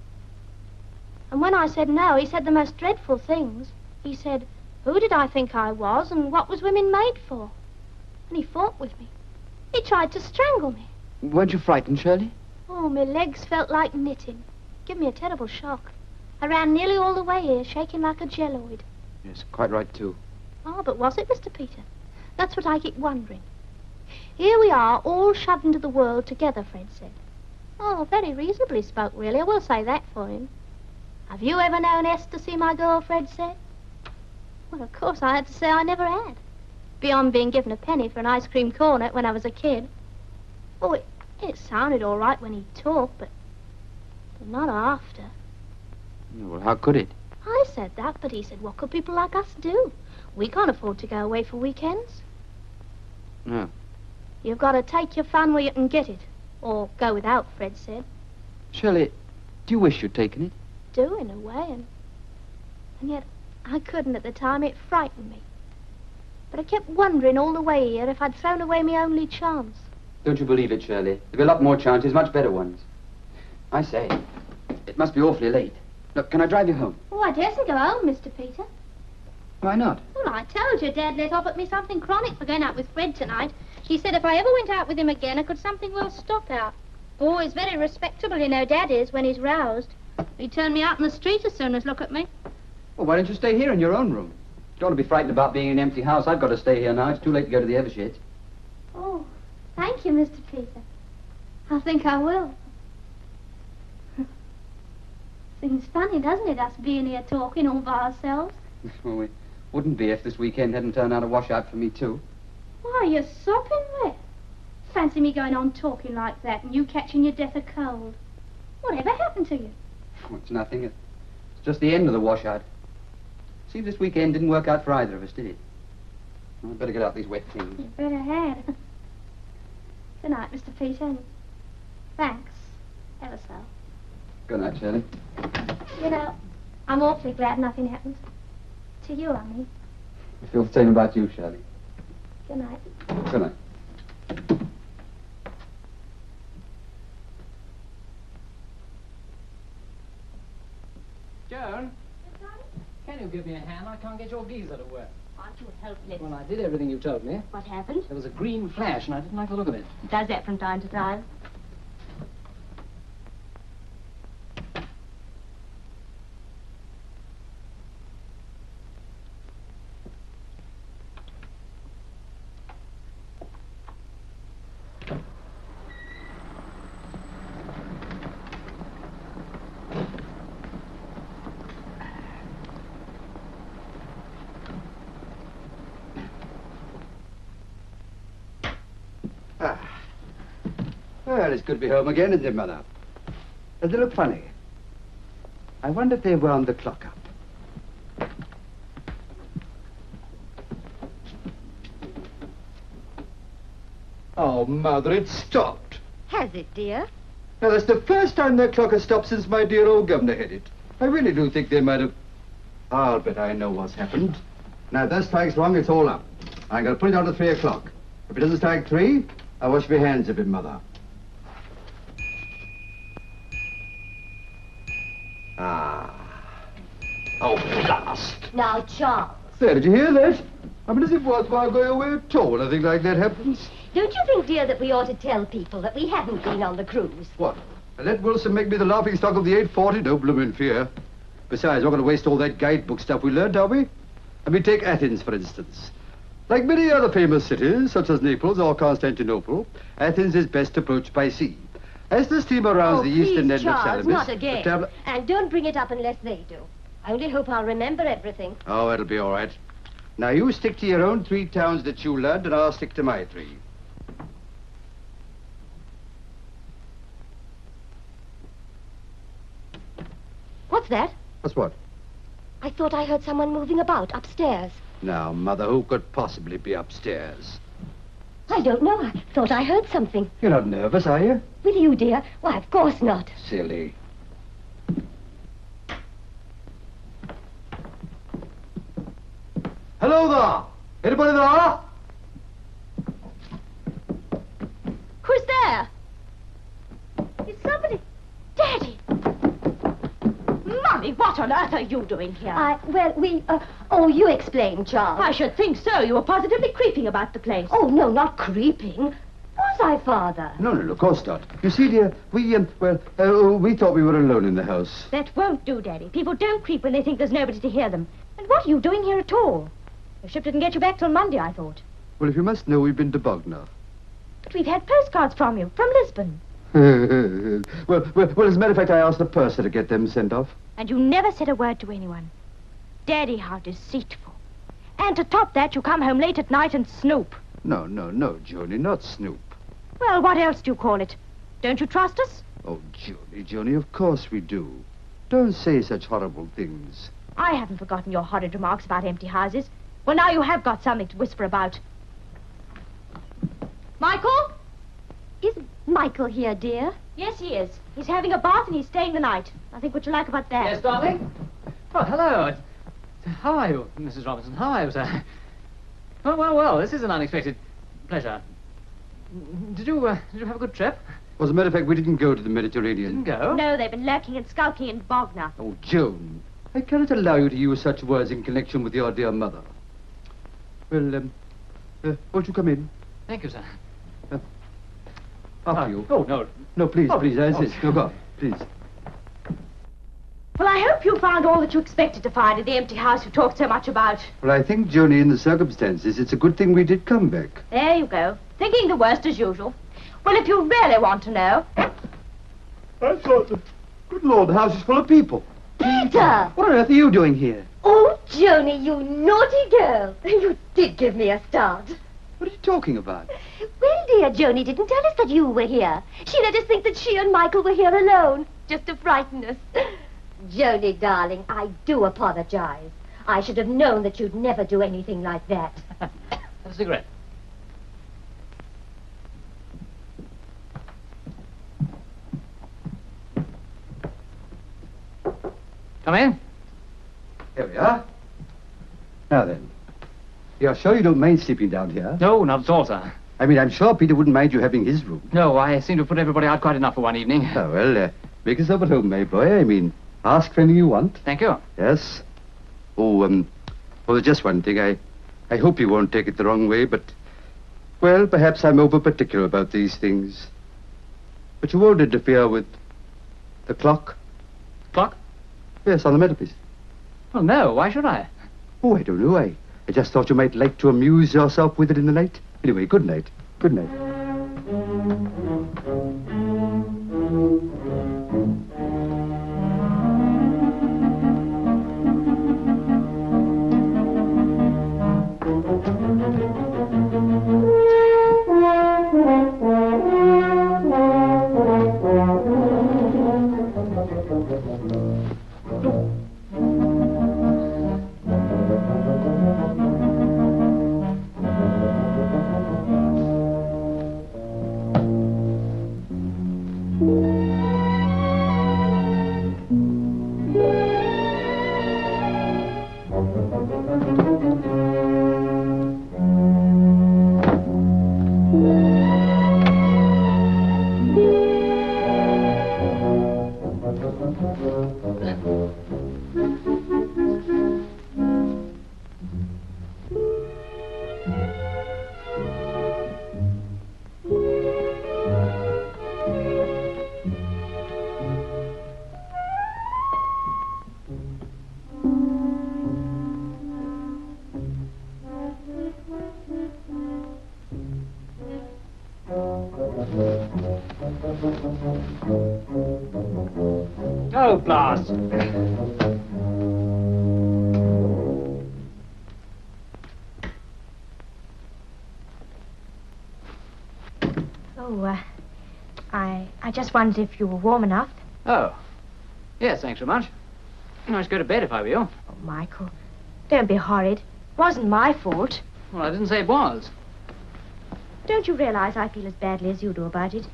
And when I said no, he said the most dreadful things. He said, who did I think I was and what was women made for? And he fought with me. He tried to strangle me. Weren't you frightened, Shirley? Oh, my legs felt like knitting. Give me a terrible shock. I ran nearly all the way here, shaking like a jelloid. Yes, quite right, too. Oh, but was it, Mr. Peter? That's what I keep wondering. Here we are, all shoved into the world together, Fred said. Oh, very reasonably spoke, really. I will say that for him. Have you ever known ecstasy, my girl, Fred said? Well, of course, I had to say I never had. Beyond being given a penny for an ice cream cornet when I was a kid. Oh, it, it sounded all right when he talked, but, but not after. Well, how could it? I said that, but he said, what could people like us do? We can't afford to go away for weekends. No. You've got to take your fun where you can get it. Or go without, Fred said. Shirley, do you wish you'd taken it? Do, in a way, and, and yet I couldn't at the time. It frightened me. But I kept wondering all the way here if I'd thrown away my only chance. Don't you believe it, Shirley? There'll be a lot more chances, much better ones. I say, it must be awfully late. Look, can I drive you home? Oh, I daresn't go home, Mr. Peter. Why not? Well, I told you Dad let off at me something chronic for going out with Fred tonight. He said if I ever went out with him again, I could something well stop out. Oh, he's very respectable, you know, Dad is, when he's roused. He'd turn me out in the street as soon as look at me. Well, why don't you stay here in your own room? Don't want to be frightened about being in an empty house. I've got to stay here now. It's too late to go to the Eversheds. Oh, thank you, Mr. Peter. I think I will. Seems funny, doesn't it, us being here talking all by ourselves? well, we wouldn't be if this weekend hadn't turned out a washout for me, too. Why, you're sopping wet. Fancy me going on talking like that and you catching your death of cold. Whatever happened to you? Oh, it's nothing. It's just the end of the washout. Seems this weekend didn't work out for either of us, did it? Well, I'd better get out these wet things. You better had. Good night, Mr. Peter. and Thanks. Ever so. Good night, Shirley. You know, I'm awfully glad nothing happened. To you, I mean. I feel the same about you, Shirley. Good night. Good night. Can you give me a hand? I can't get your geyser to work. Aren't you helpless? Well, I did everything you told me. What happened? There was a green flash, and I didn't like the look of it. Does that from time to time. Well, it's good to be home again, isn't it, Mother? Does it look funny? I wonder if they wound the clock up. Oh, Mother, it stopped. Has it, dear? Now, that's the first time that clock has stopped since my dear old governor had it. I really do think they might have... I'll bet I know what's happened. Now, if that strikes wrong, it's all up. I'm going to put it on to three o'clock. If it doesn't strike three, I'll wash my hands of it, Mother. Ah. Oh, blast. Now, Charles, There, did you hear that? I mean, is it worthwhile going away at all when a thing like that happens? don't you think, dear, that we ought to tell people that we haven't been on the cruise? What? And let Wilson make me the laughing stock of the 840? No bloomin' fear. Besides, we're going to waste all that guidebook stuff we learned, are we? I mean, take Athens, for instance. Like many other famous cities, such as Naples or Constantinople, Athens is best approached by sea. As the steamer rounds oh, the please, eastern end Charles, of Salamis... not again. traveller- um, And don't bring it up unless they do. I only hope I'll remember everything. Oh, it'll be all right. Now, you stick to your own three towns that you learned, and I'll stick to my three. What's that? What's what? I thought I heard someone moving about upstairs. Now, Mother, who could possibly be upstairs? I don't know. I thought I heard something. You're not nervous, are you? With you, dear? Why, of course not. Silly. Hello there! Anybody there? Who's there? It's somebody. Daddy! Mummy, what on earth are you doing here? I, well, we, uh, oh, you explain, Charles. I should think so. You were positively creeping about the place. Oh, no, not creeping. Was I, Father? No, no, no, of course not. You see, dear, we, um, well, uh, we thought we were alone in the house. That won't do, Daddy. People don't creep when they think there's nobody to hear them. And what are you doing here at all? The ship didn't get you back till Monday, I thought. Well, if you must know, we've been to Bognor. But we've had postcards from you, from Lisbon. Mm-hmm. well, well, well, as a matter of fact, I asked the purser to get them sent off. And you never said a word to anyone. Daddy, how deceitful. And to top that, you come home late at night and snoop. No, no, no, Joni, not Snoop. Well, what else do you call it? Don't you trust us? Oh, Joni, Joni, of course we do. Don't say such horrible things. I haven't forgotten your horrid remarks about empty houses. Well, now you have got something to whisper about. Michael? Is Michael here, dear? Yes, he is. He's having a bath and he's staying the night. I think what you like about that. Yes, darling? Oh, hello. How are you, Mrs. Robinson? How are you, sir? Well, well, well, this is an unexpected pleasure. Did you, uh, did you have a good trip? Well, as a matter of fact, we didn't go to the Mediterranean. Didn't go? No, they've been lurking and skulking in Bognor. Oh, Joan. I cannot allow you to use such words in connection with your dear mother. Well, um, uh, won't you come in? Thank you, sir. After Ah, you. Oh, no. No, please, Oh, please, I oh. No, go please. Well, I hope you found all that you expected to find in the empty house you talked so much about. Well, I think, Joni, in the circumstances, it's a good thing we did come back. There you go. Thinking the worst as usual. Well, if you really want to know. I thought, that... good Lord, the house is full of people. Peter! What on earth are you doing here? Oh, Joni, you naughty girl. You did give me a start. What are you talking about? Well, dear, Joni didn't tell us that you were here. She let us think that she and Michael were here alone, just to frighten us. Joni, darling, I do apologize. I should have known that you'd never do anything like that. A cigarette. Come in. Here we are. Now then, you're sure you don't mind sleeping down here? No, not at all, sir. I mean, I'm sure Peter wouldn't mind you having his room. No, I seem to have put everybody out quite enough for one evening. Oh, well, uh, make yourself at home, my boy. I mean, ask for anything you want. Thank you. Yes. Oh, um, well, there's just one thing. I, I hope you won't take it the wrong way, but, well, perhaps I'm over particular about these things. But you won't interfere with the clock? Clock? Yes, on the mantelpiece. Well, no, why should I? Oh, I don't know. I, I just thought you might like to amuse yourself with it in the night. Anyway, good night. Good night. I, just wondered if you were warm enough. Oh. Yes, thanks very much. I should go to bed if I were you. Oh, Michael, don't be horrid. It wasn't my fault. Well, I didn't say it was. Don't you realize I feel as badly as you do about it?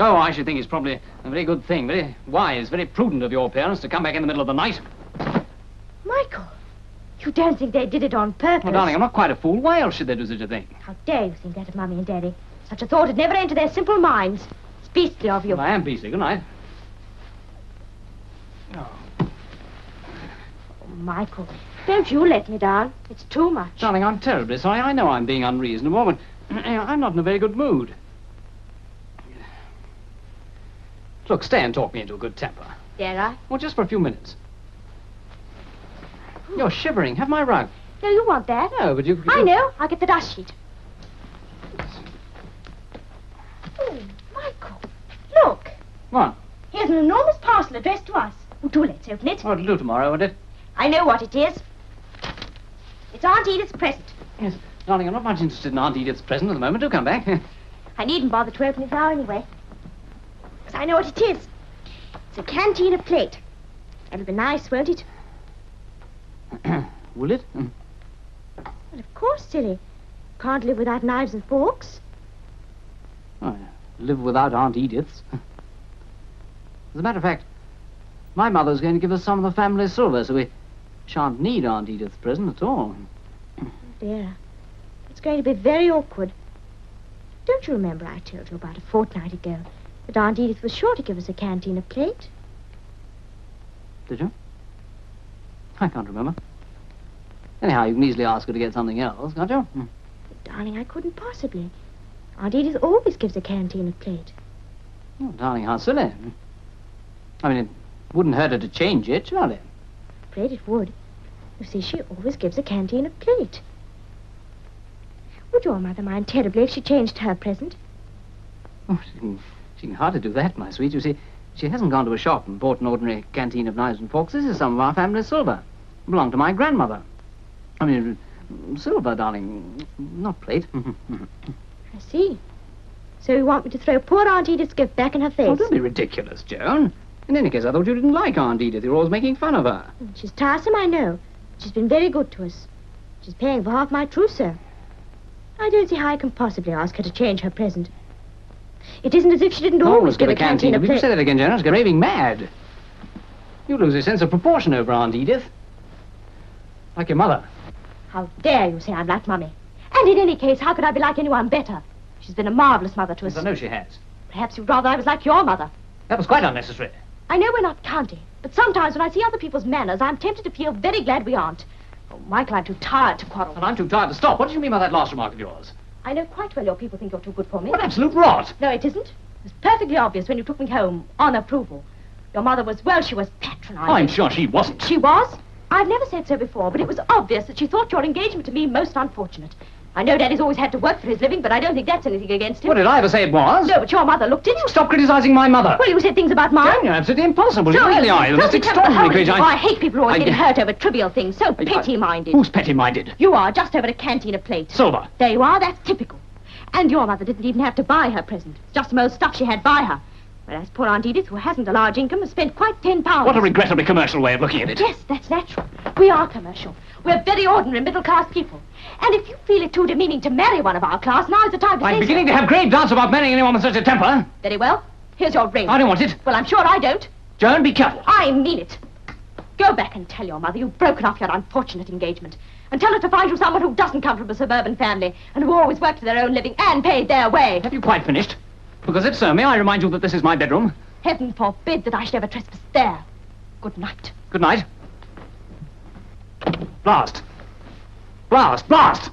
Oh, I should think it's probably a very good thing, very wise, very prudent of your parents to come back in the middle of the night. Michael, you don't think they did it on purpose? Well, darling, I'm not quite a fool. Why else should they do such a thing? How dare you think that of Mummy and Daddy? Such a thought had never entered their simple minds. Beastly of you. Well, I am beastly. Good night. Oh. oh, Michael, don't you let me down. It's too much. Darling, I'm terribly sorry. I know I'm being unreasonable, but eh, I'm not in a very good mood. Look, stay and talk me into a good temper. Dare I? Well, just for a few minutes. You're shivering. Have my rug. No, you want that. No, but you... I know. I'll get the dust sheet. Look. What? Here's an enormous parcel addressed to us. Oh, do let's open it. Oh, it'll do tomorrow, won't it? I know what it is. It's Aunt Edith's present. Yes. Darling, I'm not much interested in Aunt Edith's present at the moment. Do come back. I needn't bother to open it now anyway. Because I know what it is. It's a cantina plate. It'll be nice, won't it? Will it? Well, of course, silly. Can't live without knives and forks. Oh, live without Aunt Edith's. As a matter of fact, my mother's going to give us some of the family silver, so we shan't need Aunt Edith's present at all. Oh, dear, it's going to be very awkward. Don't you remember I told you about a fortnight ago that Aunt Edith was sure to give us a cantina plate? Did you? I can't remember. Anyhow, you can easily ask her to get something else, can't you? Darling, I couldn't possibly. Aunt Edith always gives a canteen a plate. Oh, darling, how silly. I mean, it wouldn't hurt her to change it, surely. Afraid it would. You see, she always gives a canteen a plate. Would your mother mind terribly if she changed her present? Oh, she can, she can hardly do that, my sweet. You see, she hasn't gone to a shop and bought an ordinary canteen of knives and forks. This is some of our family silver. It belonged to my grandmother. I mean, silver, darling, not plate. I see. So you want me to throw poor Aunt Edith's gift back in her face? oh, don't be ridiculous, Joan. In any case, I thought you didn't like Aunt Edith. You're always making fun of her. She's tiresome, I know. She's been very good to us. She's paying for half my trousseau. I don't see how I can possibly ask her to change her present. It isn't as if she didn't always give a canteen a Will you say that again, Joan? It's raving mad. You lose a sense of proportion over Aunt Edith. Like your mother. How dare you say I'm like Mummy? And in any case, how could I be like anyone better? She's been a marvelous mother to us. I know she has. Perhaps you'd rather I was like your mother. That was quite unnecessary. I know we're not county, but sometimes when I see other people's manners, I'm tempted to feel very glad we aren't. Oh, Michael, I'm too tired to quarrel. And I'm too tired to stop. What did you mean by that last remark of yours? I know quite well your people think you're too good for me. What absolute rot! No, it isn't. It was perfectly obvious when you took me home on approval. Your mother was, well, she was patronizing. I'm sure she wasn't. She was? I've never said so before, but it was obvious that she thought your engagement to me most unfortunate. I know Daddy's always had to work for his living, but I don't think that's anything against him. What did I ever say it was? No, but your mother looked in. You stop criticizing my mother. Well, you said things about mine. You're absolutely impossible. So you really are. You're the most filthy temper. extraordinary creature. Oh, I hate people who always I- get hurt over trivial things. So petty-minded. Who's petty-minded? You are, just over a canteen of plate. Silver. There you are, that's typical. And your mother didn't even have to buy her present. It's just the most stuff she had by her. Whereas poor Aunt Edith, who hasn't a large income, has spent quite ten pounds. What a regrettably commercial way of looking at it. Yes, that's natural. We are commercial. We're very ordinary middle-class people. And if you feel it too demeaning to marry one of our class, now's the time to I'm say beginning so. to have grave doubts about marrying anyone with such a temper. Very well. Here's your ring. I don't want it. Well, I'm sure I don't. Joan, be careful. I mean it. Go back and tell your mother you've broken off your unfortunate engagement. And tell her to find you someone who doesn't come from a suburban family and who always worked for their own living and paid their way. Have you quite finished? Because if so, may I remind you that this is my bedroom? Heaven forbid that I should ever trespass there. Good night. Good night. Blast. Blast, blast!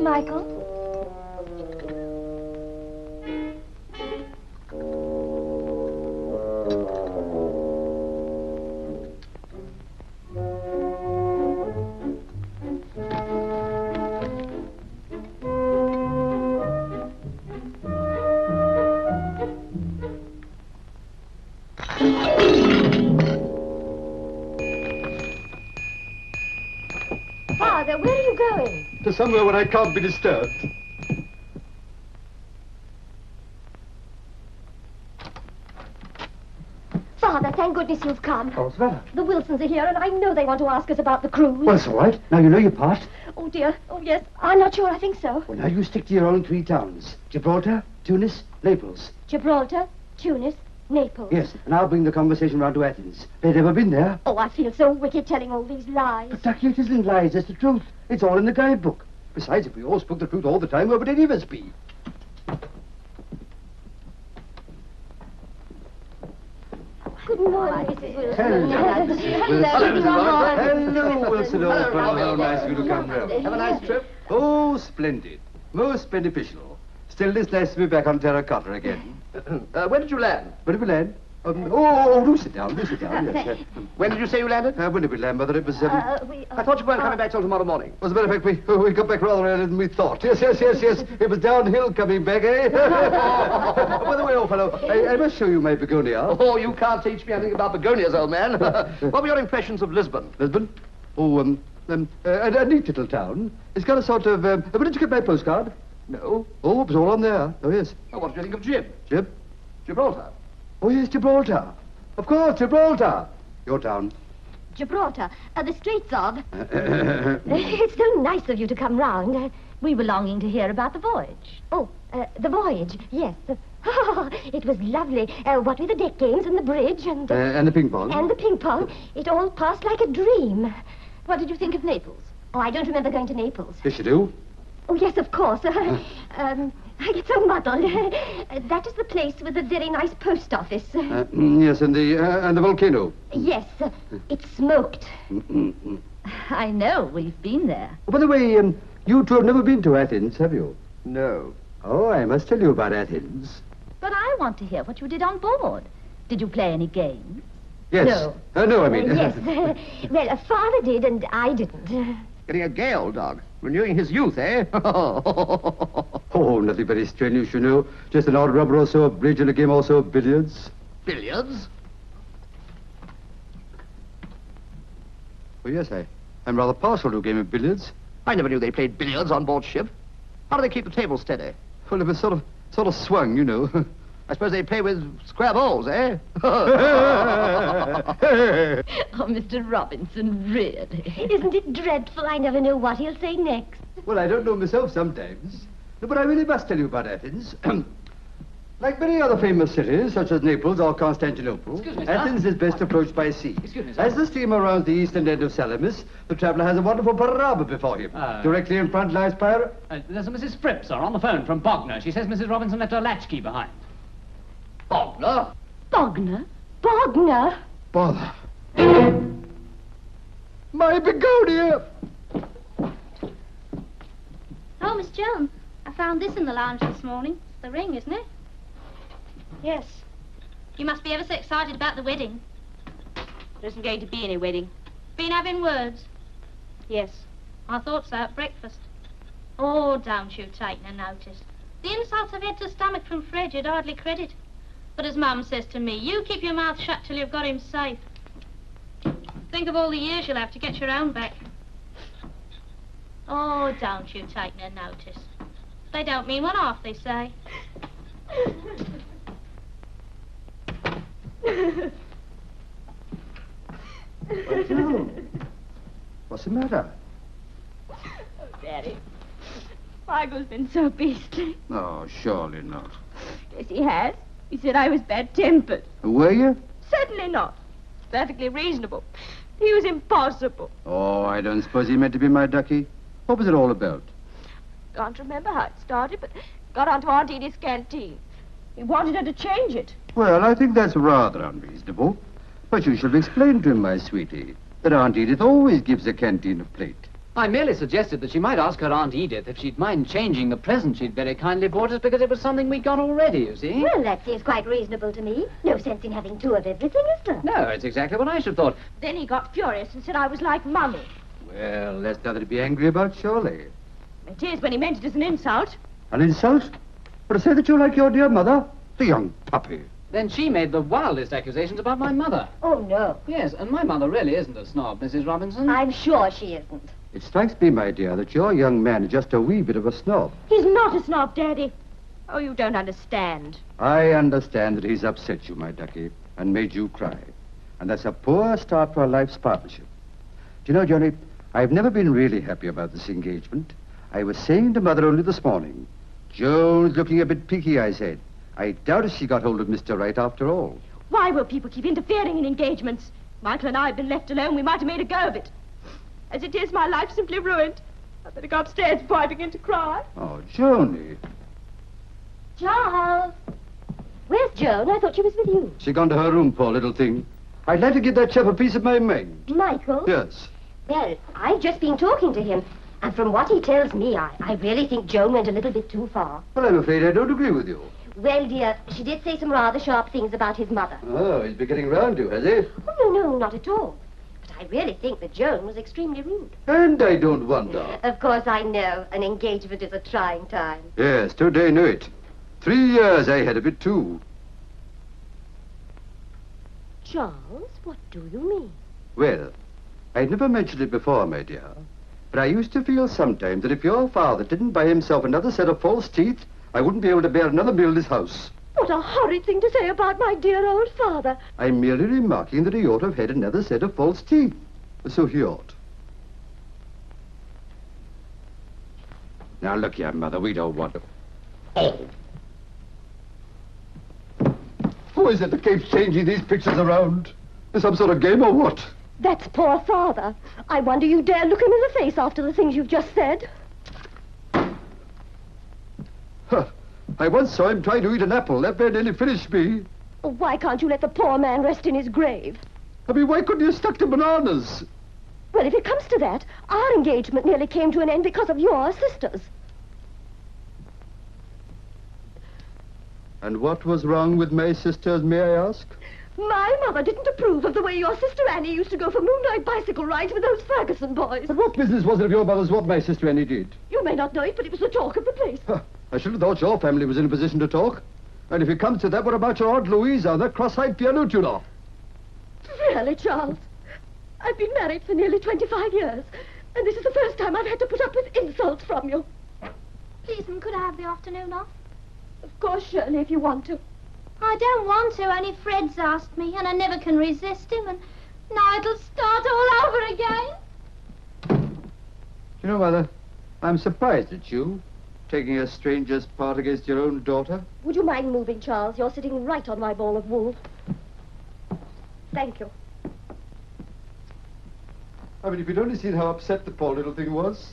Michael. Somewhere where I can't be disturbed. Father, thank goodness you've come. Oh, what's the matter? The Wilsons are here, and I know they want to ask us about the cruise. Well, it's all right. Now you know your part. Oh, dear. Oh, yes. I'm not sure. I think so. Well, now you stick to your own three towns. Gibraltar, Tunis, Naples. Gibraltar, Tunis, Naples. Yes, and I'll bring the conversation round to Athens. They've never been there. Oh, I feel so wicked telling all these lies. But, Ducky, it isn't lies. It's the truth. It's all in the guidebook. Besides, if we all spoke the truth all the time, where would any of us be? Good morning, Mrs. Wilson. Hello, Mrs. Wilson. Hello, Wilson, old fellow. How nice of you to come round. Have a nice trip. Oh, splendid. Most beneficial. Still, it's nice to be back on terracotta again. Uh, when did you land? Where did we land? Um, oh, oh, oh, do sit down, do sit down. Yes. Uh, When did you say you landed? uh, when did we land, Mother? It was, um, Uh, we, uh, I thought you weren't coming back till tomorrow morning. as a matter of fact, we, we got back rather earlier than we thought. Yes, yes, yes, yes. It was downhill coming back, eh? By the way, old fellow, I, I must show you my begonia. Oh, you can't teach me anything about begonias, old man. what were your impressions of Lisbon? Lisbon? Oh, um, um, uh, a, a neat little town. It's got a sort of, um, uh, did you get my postcard? No. Oh, it was all on there. Oh, yes. Oh, what did you think of Jib? Jib? Gibraltar. Oh, yes, Gibraltar. Of course, Gibraltar. Your town. Gibraltar, uh, the streets of. it's so nice of you to come round. Uh, We were longing to hear about the voyage. oh, uh, the voyage, yes. Oh, it was lovely. Uh, what with the deck games and the bridge and... Uh, and the ping pong. And the ping pong. It all passed like a dream. What did you think of Naples? Oh, I don't remember going to Naples. Yes, you do. Oh, yes, of course. um, I get so muddled. Uh, that is the place with the very nice post office. Uh, mm, yes, and the, uh, and the volcano. yes, uh, it smoked. Mm, mm. I know, we've been there. Oh, by the way, um, you two have never been to Athens, have you? No. Oh, I must tell you about Athens. But I want to hear what you did on board. Did you play any games? Yes. No. Uh, no, I mean... Uh, yes. well, uh, father did and I didn't. Getting a gale, dog. Renewing his youth, eh? oh, nothing very strenuous, you know. Just an odd rubber or so of bridge and a game also of billiards. Billiards? Oh, yes, I, I'm rather partial to a game of billiards. I never knew they played billiards on board ship. How do they keep the table steady? Well, it was sort of, sort of swung, you know. I suppose they play with square balls, eh? Oh, Mr. Robinson, really? Isn't it dreadful? I never know what he'll say next. Well, I don't know myself sometimes. But I really must tell you about Athens. like many other famous cities, such as Naples or Constantinople, Excuse me. Athens is best approached by sea. Excuse me, sir. As the steamer rounds the eastern end of Salamis, the traveller has a wonderful panorama before him. Ah. Directly in front lies Pyra... Uh, there's a Mrs. Fripp, sir, on the phone from Bognor. She says Mrs. Robinson left her latchkey behind. Bognor? Bogner? Bogner? Bother. My begonia! Oh, Miss Joan, I found this in the lounge this morning. It's the ring, isn't it? Yes. You must be ever so excited about the wedding. There isn't going to be any wedding. Been having words? Yes. I thought so at breakfast. Oh, don't you take no notice. The insults I've had to stomach from Fred you'd hardly credit. But as Mum says to me, you keep your mouth shut till you've got him safe. Think of all the years you'll have to get your own back. Oh, don't you take no notice. They don't mean one half, they say. What's the matter? Oh, Daddy, Michael's been so beastly. Oh, surely not. Yes, he has. He said I was bad-tempered. Were you? Certainly not. Perfectly reasonable. He was impossible. Oh, I don't suppose he meant to be my ducky. What was it all about? Can't remember how it started, but got onto Aunt Edith's canteen. He wanted her to change it. Well, I think that's rather unreasonable. But you should have explained to him, my sweetie, that Aunt Edith always gives a canteen of plate. I merely suggested that she might ask her Aunt Edith if she'd mind changing the present she'd very kindly bought us because it was something we'd got already, you see. Well, that seems quite reasonable to me. No sense in having two of everything, is there? No, it's exactly what I should have thought. Then he got furious and said I was like Mummy. Well, that's nothing to be angry about, surely. It is when he meant it as an insult. An insult? But to say that you're like your dear mother? The young puppy. Then she made the wildest accusations about my mother. Oh, no. Yes, and my mother really isn't a snob, Mrs. Robinson. I'm sure she isn't. It strikes me, my dear, that your young man is just a wee bit of a snob. He's not a snob, Daddy. Oh, you don't understand. I understand that he's upset you, my ducky, and made you cry. And that's a poor start for a life's partnership. Do you know, Johnny, I've never been really happy about this engagement. I was saying to Mother only this morning, Joan's looking a bit peaky, I said. I doubt if she got hold of Mr. Wright after all. Why will people keep interfering in engagements? Michael and I have been left alone. We might have made a go of it. As it is, my life's simply ruined. I'd better go upstairs before I begin to cry. Oh, Joni. Charles! Where's Joan? I thought she was with you. She's gone to her room, poor little thing. I'd like to give that chap a piece of my mind. Michael? Yes. Well, I've just been talking to him. And from what he tells me, I, I really think Joan went a little bit too far. Well, I'm afraid I don't agree with you. Well, dear, she did say some rather sharp things about his mother. Oh, he's been getting round you, has he? Oh, no, no, not at all. I really think that Joan was extremely rude. And I don't wonder. Of course, I know an engagement is a trying time. Yes, today knew it. Three years I had of it, too. Charles, what do you mean? Well, I'd never mentioned it before, my dear, but I used to feel sometimes that if your father didn't buy himself another set of false teeth, I wouldn't be able to bear another meal in this house. What a horrid thing to say about my dear old father. I'm merely remarking that he ought to have had another set of false teeth. So he ought. Now, look here, Mother, we don't want to... Oh! Who is it that keeps changing these pictures around? Is some sort of game or what? That's poor father. I wonder you dare look him in the face after the things you've just said. Huh. I once saw him trying to eat an apple. That man nearly finished me. Oh, why can't you let the poor man rest in his grave? I mean, why couldn't you have stuck to bananas? Well, if it comes to that, our engagement nearly came to an end because of your sisters. And what was wrong with my sisters, may I ask? My mother didn't approve of the way your sister Annie used to go for moonlight bicycle rides with those Ferguson boys. But what business was it of your mother's what my sister Annie did? You may not know it, but it was the talk of the place. Huh. I should have thought your family was in a position to talk. And if it comes to that, what about your Aunt Louisa, that cross-eyed piano tuner? Really, Charles? I've been married for nearly 25 years, and this is the first time I've had to put up with insults from you. Please, and could I have the afternoon off? Of course, Shirley, if you want to. I don't want to, only Fred's asked me, and I never can resist him, and now it'll start all over again. You know, Mother, I'm surprised at you, taking a stranger's part against your own daughter. Would you mind moving, Charles? You're sitting right on my ball of wool. Thank you. I mean, if you'd only seen how upset the poor little thing was.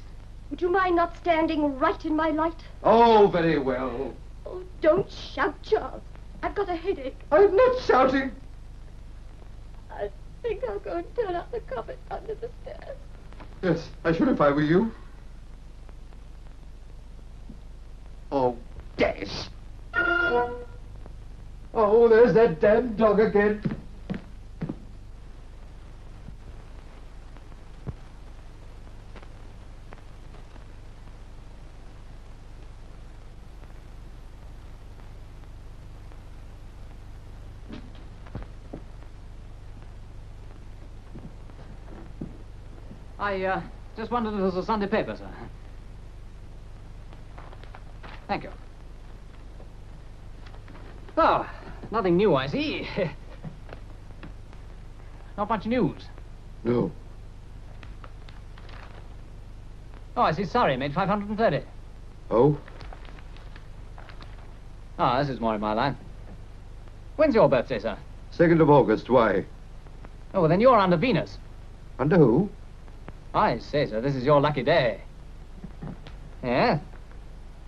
Would you mind not standing right in my light? Oh, very well. Oh, don't shout, Charles. I've got a headache. I'm not shouting. I think I'll go and turn out the cupboard under the stairs. Yes, I should if I were you. Oh, dash. Oh, there's that damn dog again. I, uh, just wondered if it was a Sunday paper, sir. Thank you. Oh, nothing new, I see. Not much news. No. Oh, I see. Sorry, made 530. Oh? Ah, this is more in my line. When's your birthday, sir? Second of August, why? Oh, well, then you're under Venus. Under who? I say, sir, this is your lucky day. Yeah?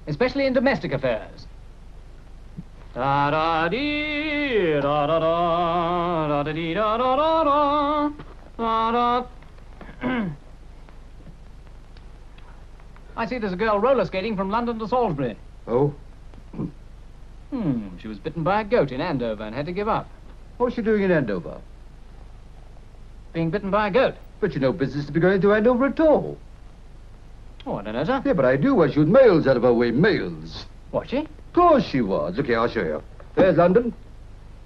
Especially in domestic affairs. Da da dee da da da da da dee da da da da da da. I see there's a girl roller skating from London to Salisbury. Oh? Hmm, she was bitten by a goat in Andover and had to give up. What's she doing in Andover? Being bitten by a goat. But you no business to be going to Andover at all. Oh, I don't know, sir. Yeah, but I do. Well, she was miles out of her way, miles. Was she? Eh? Of course she was. Look here, I'll show you. There's London.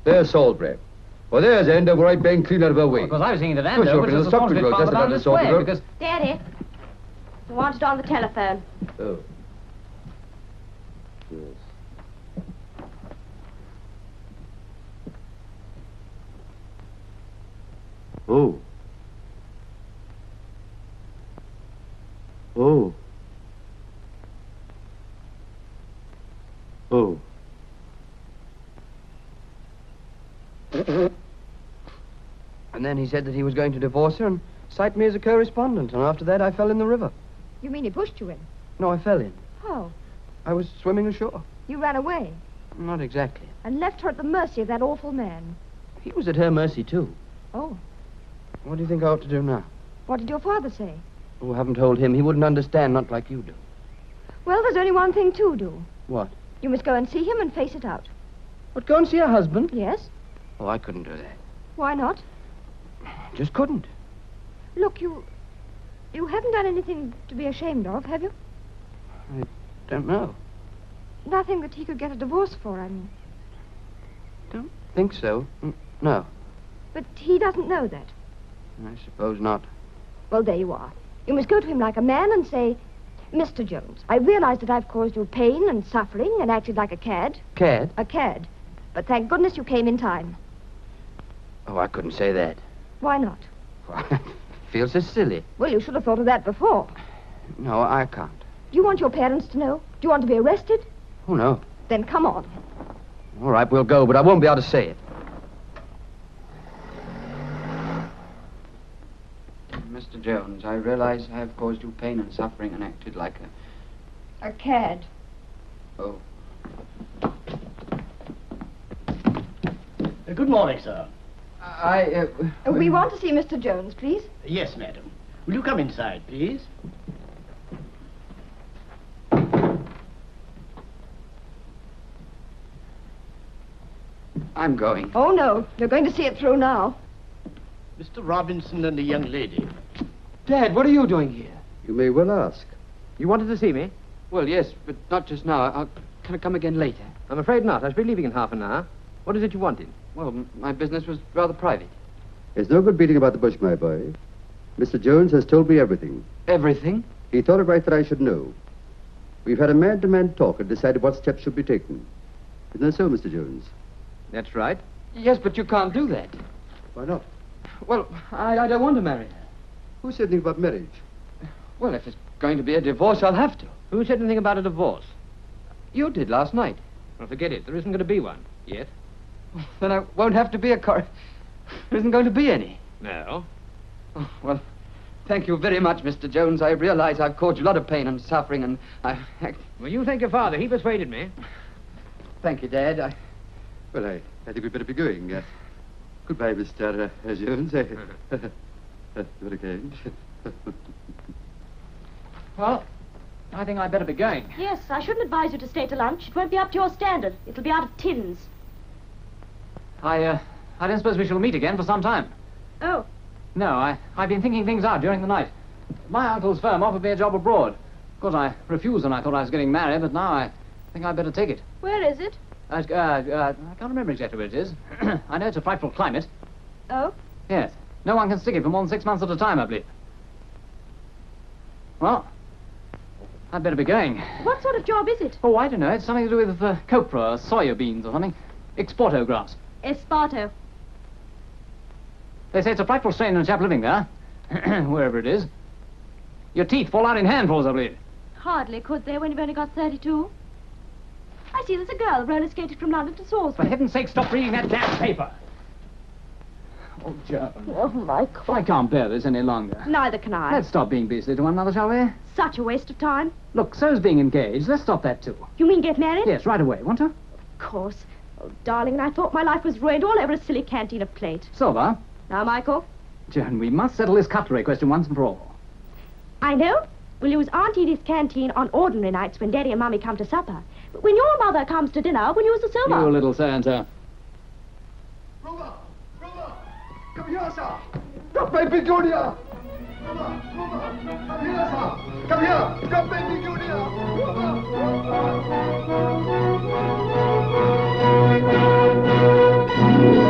There's Salisbury. Well, there's Andover right bang clean out of her way. Because I was thinking that Well, Andover, sure, which is the a small Stockbridge bit Road, farther that's down about the way, Road. because... Daddy, I wanted on the telephone. Oh. Yes. Oh. Oh. Oh. And then he said that he was going to divorce her and cite me as a co-respondent. And after that, I fell in the river. You mean he pushed you in? No, I fell in. How? I was swimming ashore. You ran away Not exactly. and left her at the mercy of that awful man. He was at her mercy, too. Oh, What do you think I ought to do now? what did your father say? Oh, I haven't told him. He wouldn't understand, not like you do. Well, there's only one thing to do. What? You must go and see him and face it out. But go and see your husband? Yes? Oh, I couldn't do that. Why not? Just couldn't. Look, you. You haven't done anything to be ashamed of, have you? I don't know. Nothing that he could get a divorce for, I mean. Don't think so? Mm, No, But he doesn't know that. I suppose not. Well, there you are. You must go to him like a man and say, Mr. Jones, I realize that I've caused you pain and suffering and acted like a cad. Cad? A cad. But thank goodness you came in time. Oh, I couldn't say that. Why not? Well, Feels so silly. Well, you should have thought of that before. No, I can't. Do you want your parents to know? Do you want to be arrested? Oh, no. Then come on. All right, we'll go, but I won't be able to say it. Mr. Jones, I realize I have caused you pain and suffering and acted like a... A cad. Oh. Uh, good morning, sir. I, uh... Uh, we want to see Mr. Jones, please. Yes, madam. Will you come inside, please? I'm going. Oh, no. You're going to see it through now. Mr. Robinson and a young lady. Dad, what are you doing here? You may well ask. You wanted to see me? Well, yes, but not just now. I'll, can I come again later? I'm afraid not. I shall be leaving in half an hour. What is it you wanted? Well, my business was rather private. It's no good beating about the bush, my boy. Mr. Jones has told me everything. Everything? He thought it right that I should know. We've had a man-to-man talk and decided what steps should be taken. Isn't that so, Mr. Jones? That's right. Yes, but you can't do that. Why not? Well, I, I don't want to marry her. Who said anything about marriage? Well, if it's going to be a divorce, I'll have to. Who said anything about a divorce? You did last night. Well, forget it. There isn't going to be one yet. Then I won't have to be a cor... There isn't going to be any. No. Oh, well, thank you very much, Mr. Jones. I realize I've caused you a lot of pain and suffering, and I... Well, you thank your father. He persuaded me. Thank you, Dad. I... Well, I, I think we'd better be going. Uh, goodbye, Mr. Uh, Jones. uh, very kind. Well, I think I'd better be going. Yes, I shouldn't advise you to stay to lunch. It won't be up to your standard. It'll be out of tins. I, uh, I don't suppose we shall meet again for some time. Oh, No, I, I've been thinking things out during the night. My uncle's firm offered me a job abroad. Of course, I refused when I thought I was getting married, but now I think I'd better take it. where is it? Uh, uh, uh, I can't remember exactly where it is. I know it's a frightful climate. Oh? Yes. No one can stick it for more than six months at a time, I believe. Well, I'd better be going. What sort of job is it? Oh, I don't know. It's something to do with uh, copra or soya beans or something. Exporto grass. Esparto. They say it's a frightful strain on a chap living there, wherever it is. Your teeth fall out in handfuls, I believe. Hardly could they when you've only got 32. I see there's a girl roller skated from London to Salisbury. For heaven's sake, stop reading that damn paper. Oh, Joan. Oh, Michael. I can't bear this any longer. Neither can I. Let's stop being beastly to one another, shall we? Such a waste of time. Look, so's being engaged. Let's stop that, too. You mean get married? Yes, right away, won't you? Of course. Oh, darling, and I thought my life was ruined all over a silly canteen of plate. Silver. Now, Michael, Joan, we must settle this cutlery question once and for all. I know, We'll use Aunt Edith's canteen on ordinary nights when Daddy and Mummy come to supper. When your mother comes to dinner, will you use the silver? You little Santa. Rover! Rover! Come here, sir! Drop baby, Petunia! Rover! Rover! Come here, sir! Come here! Drop baby, Petunia! Rover! Rover!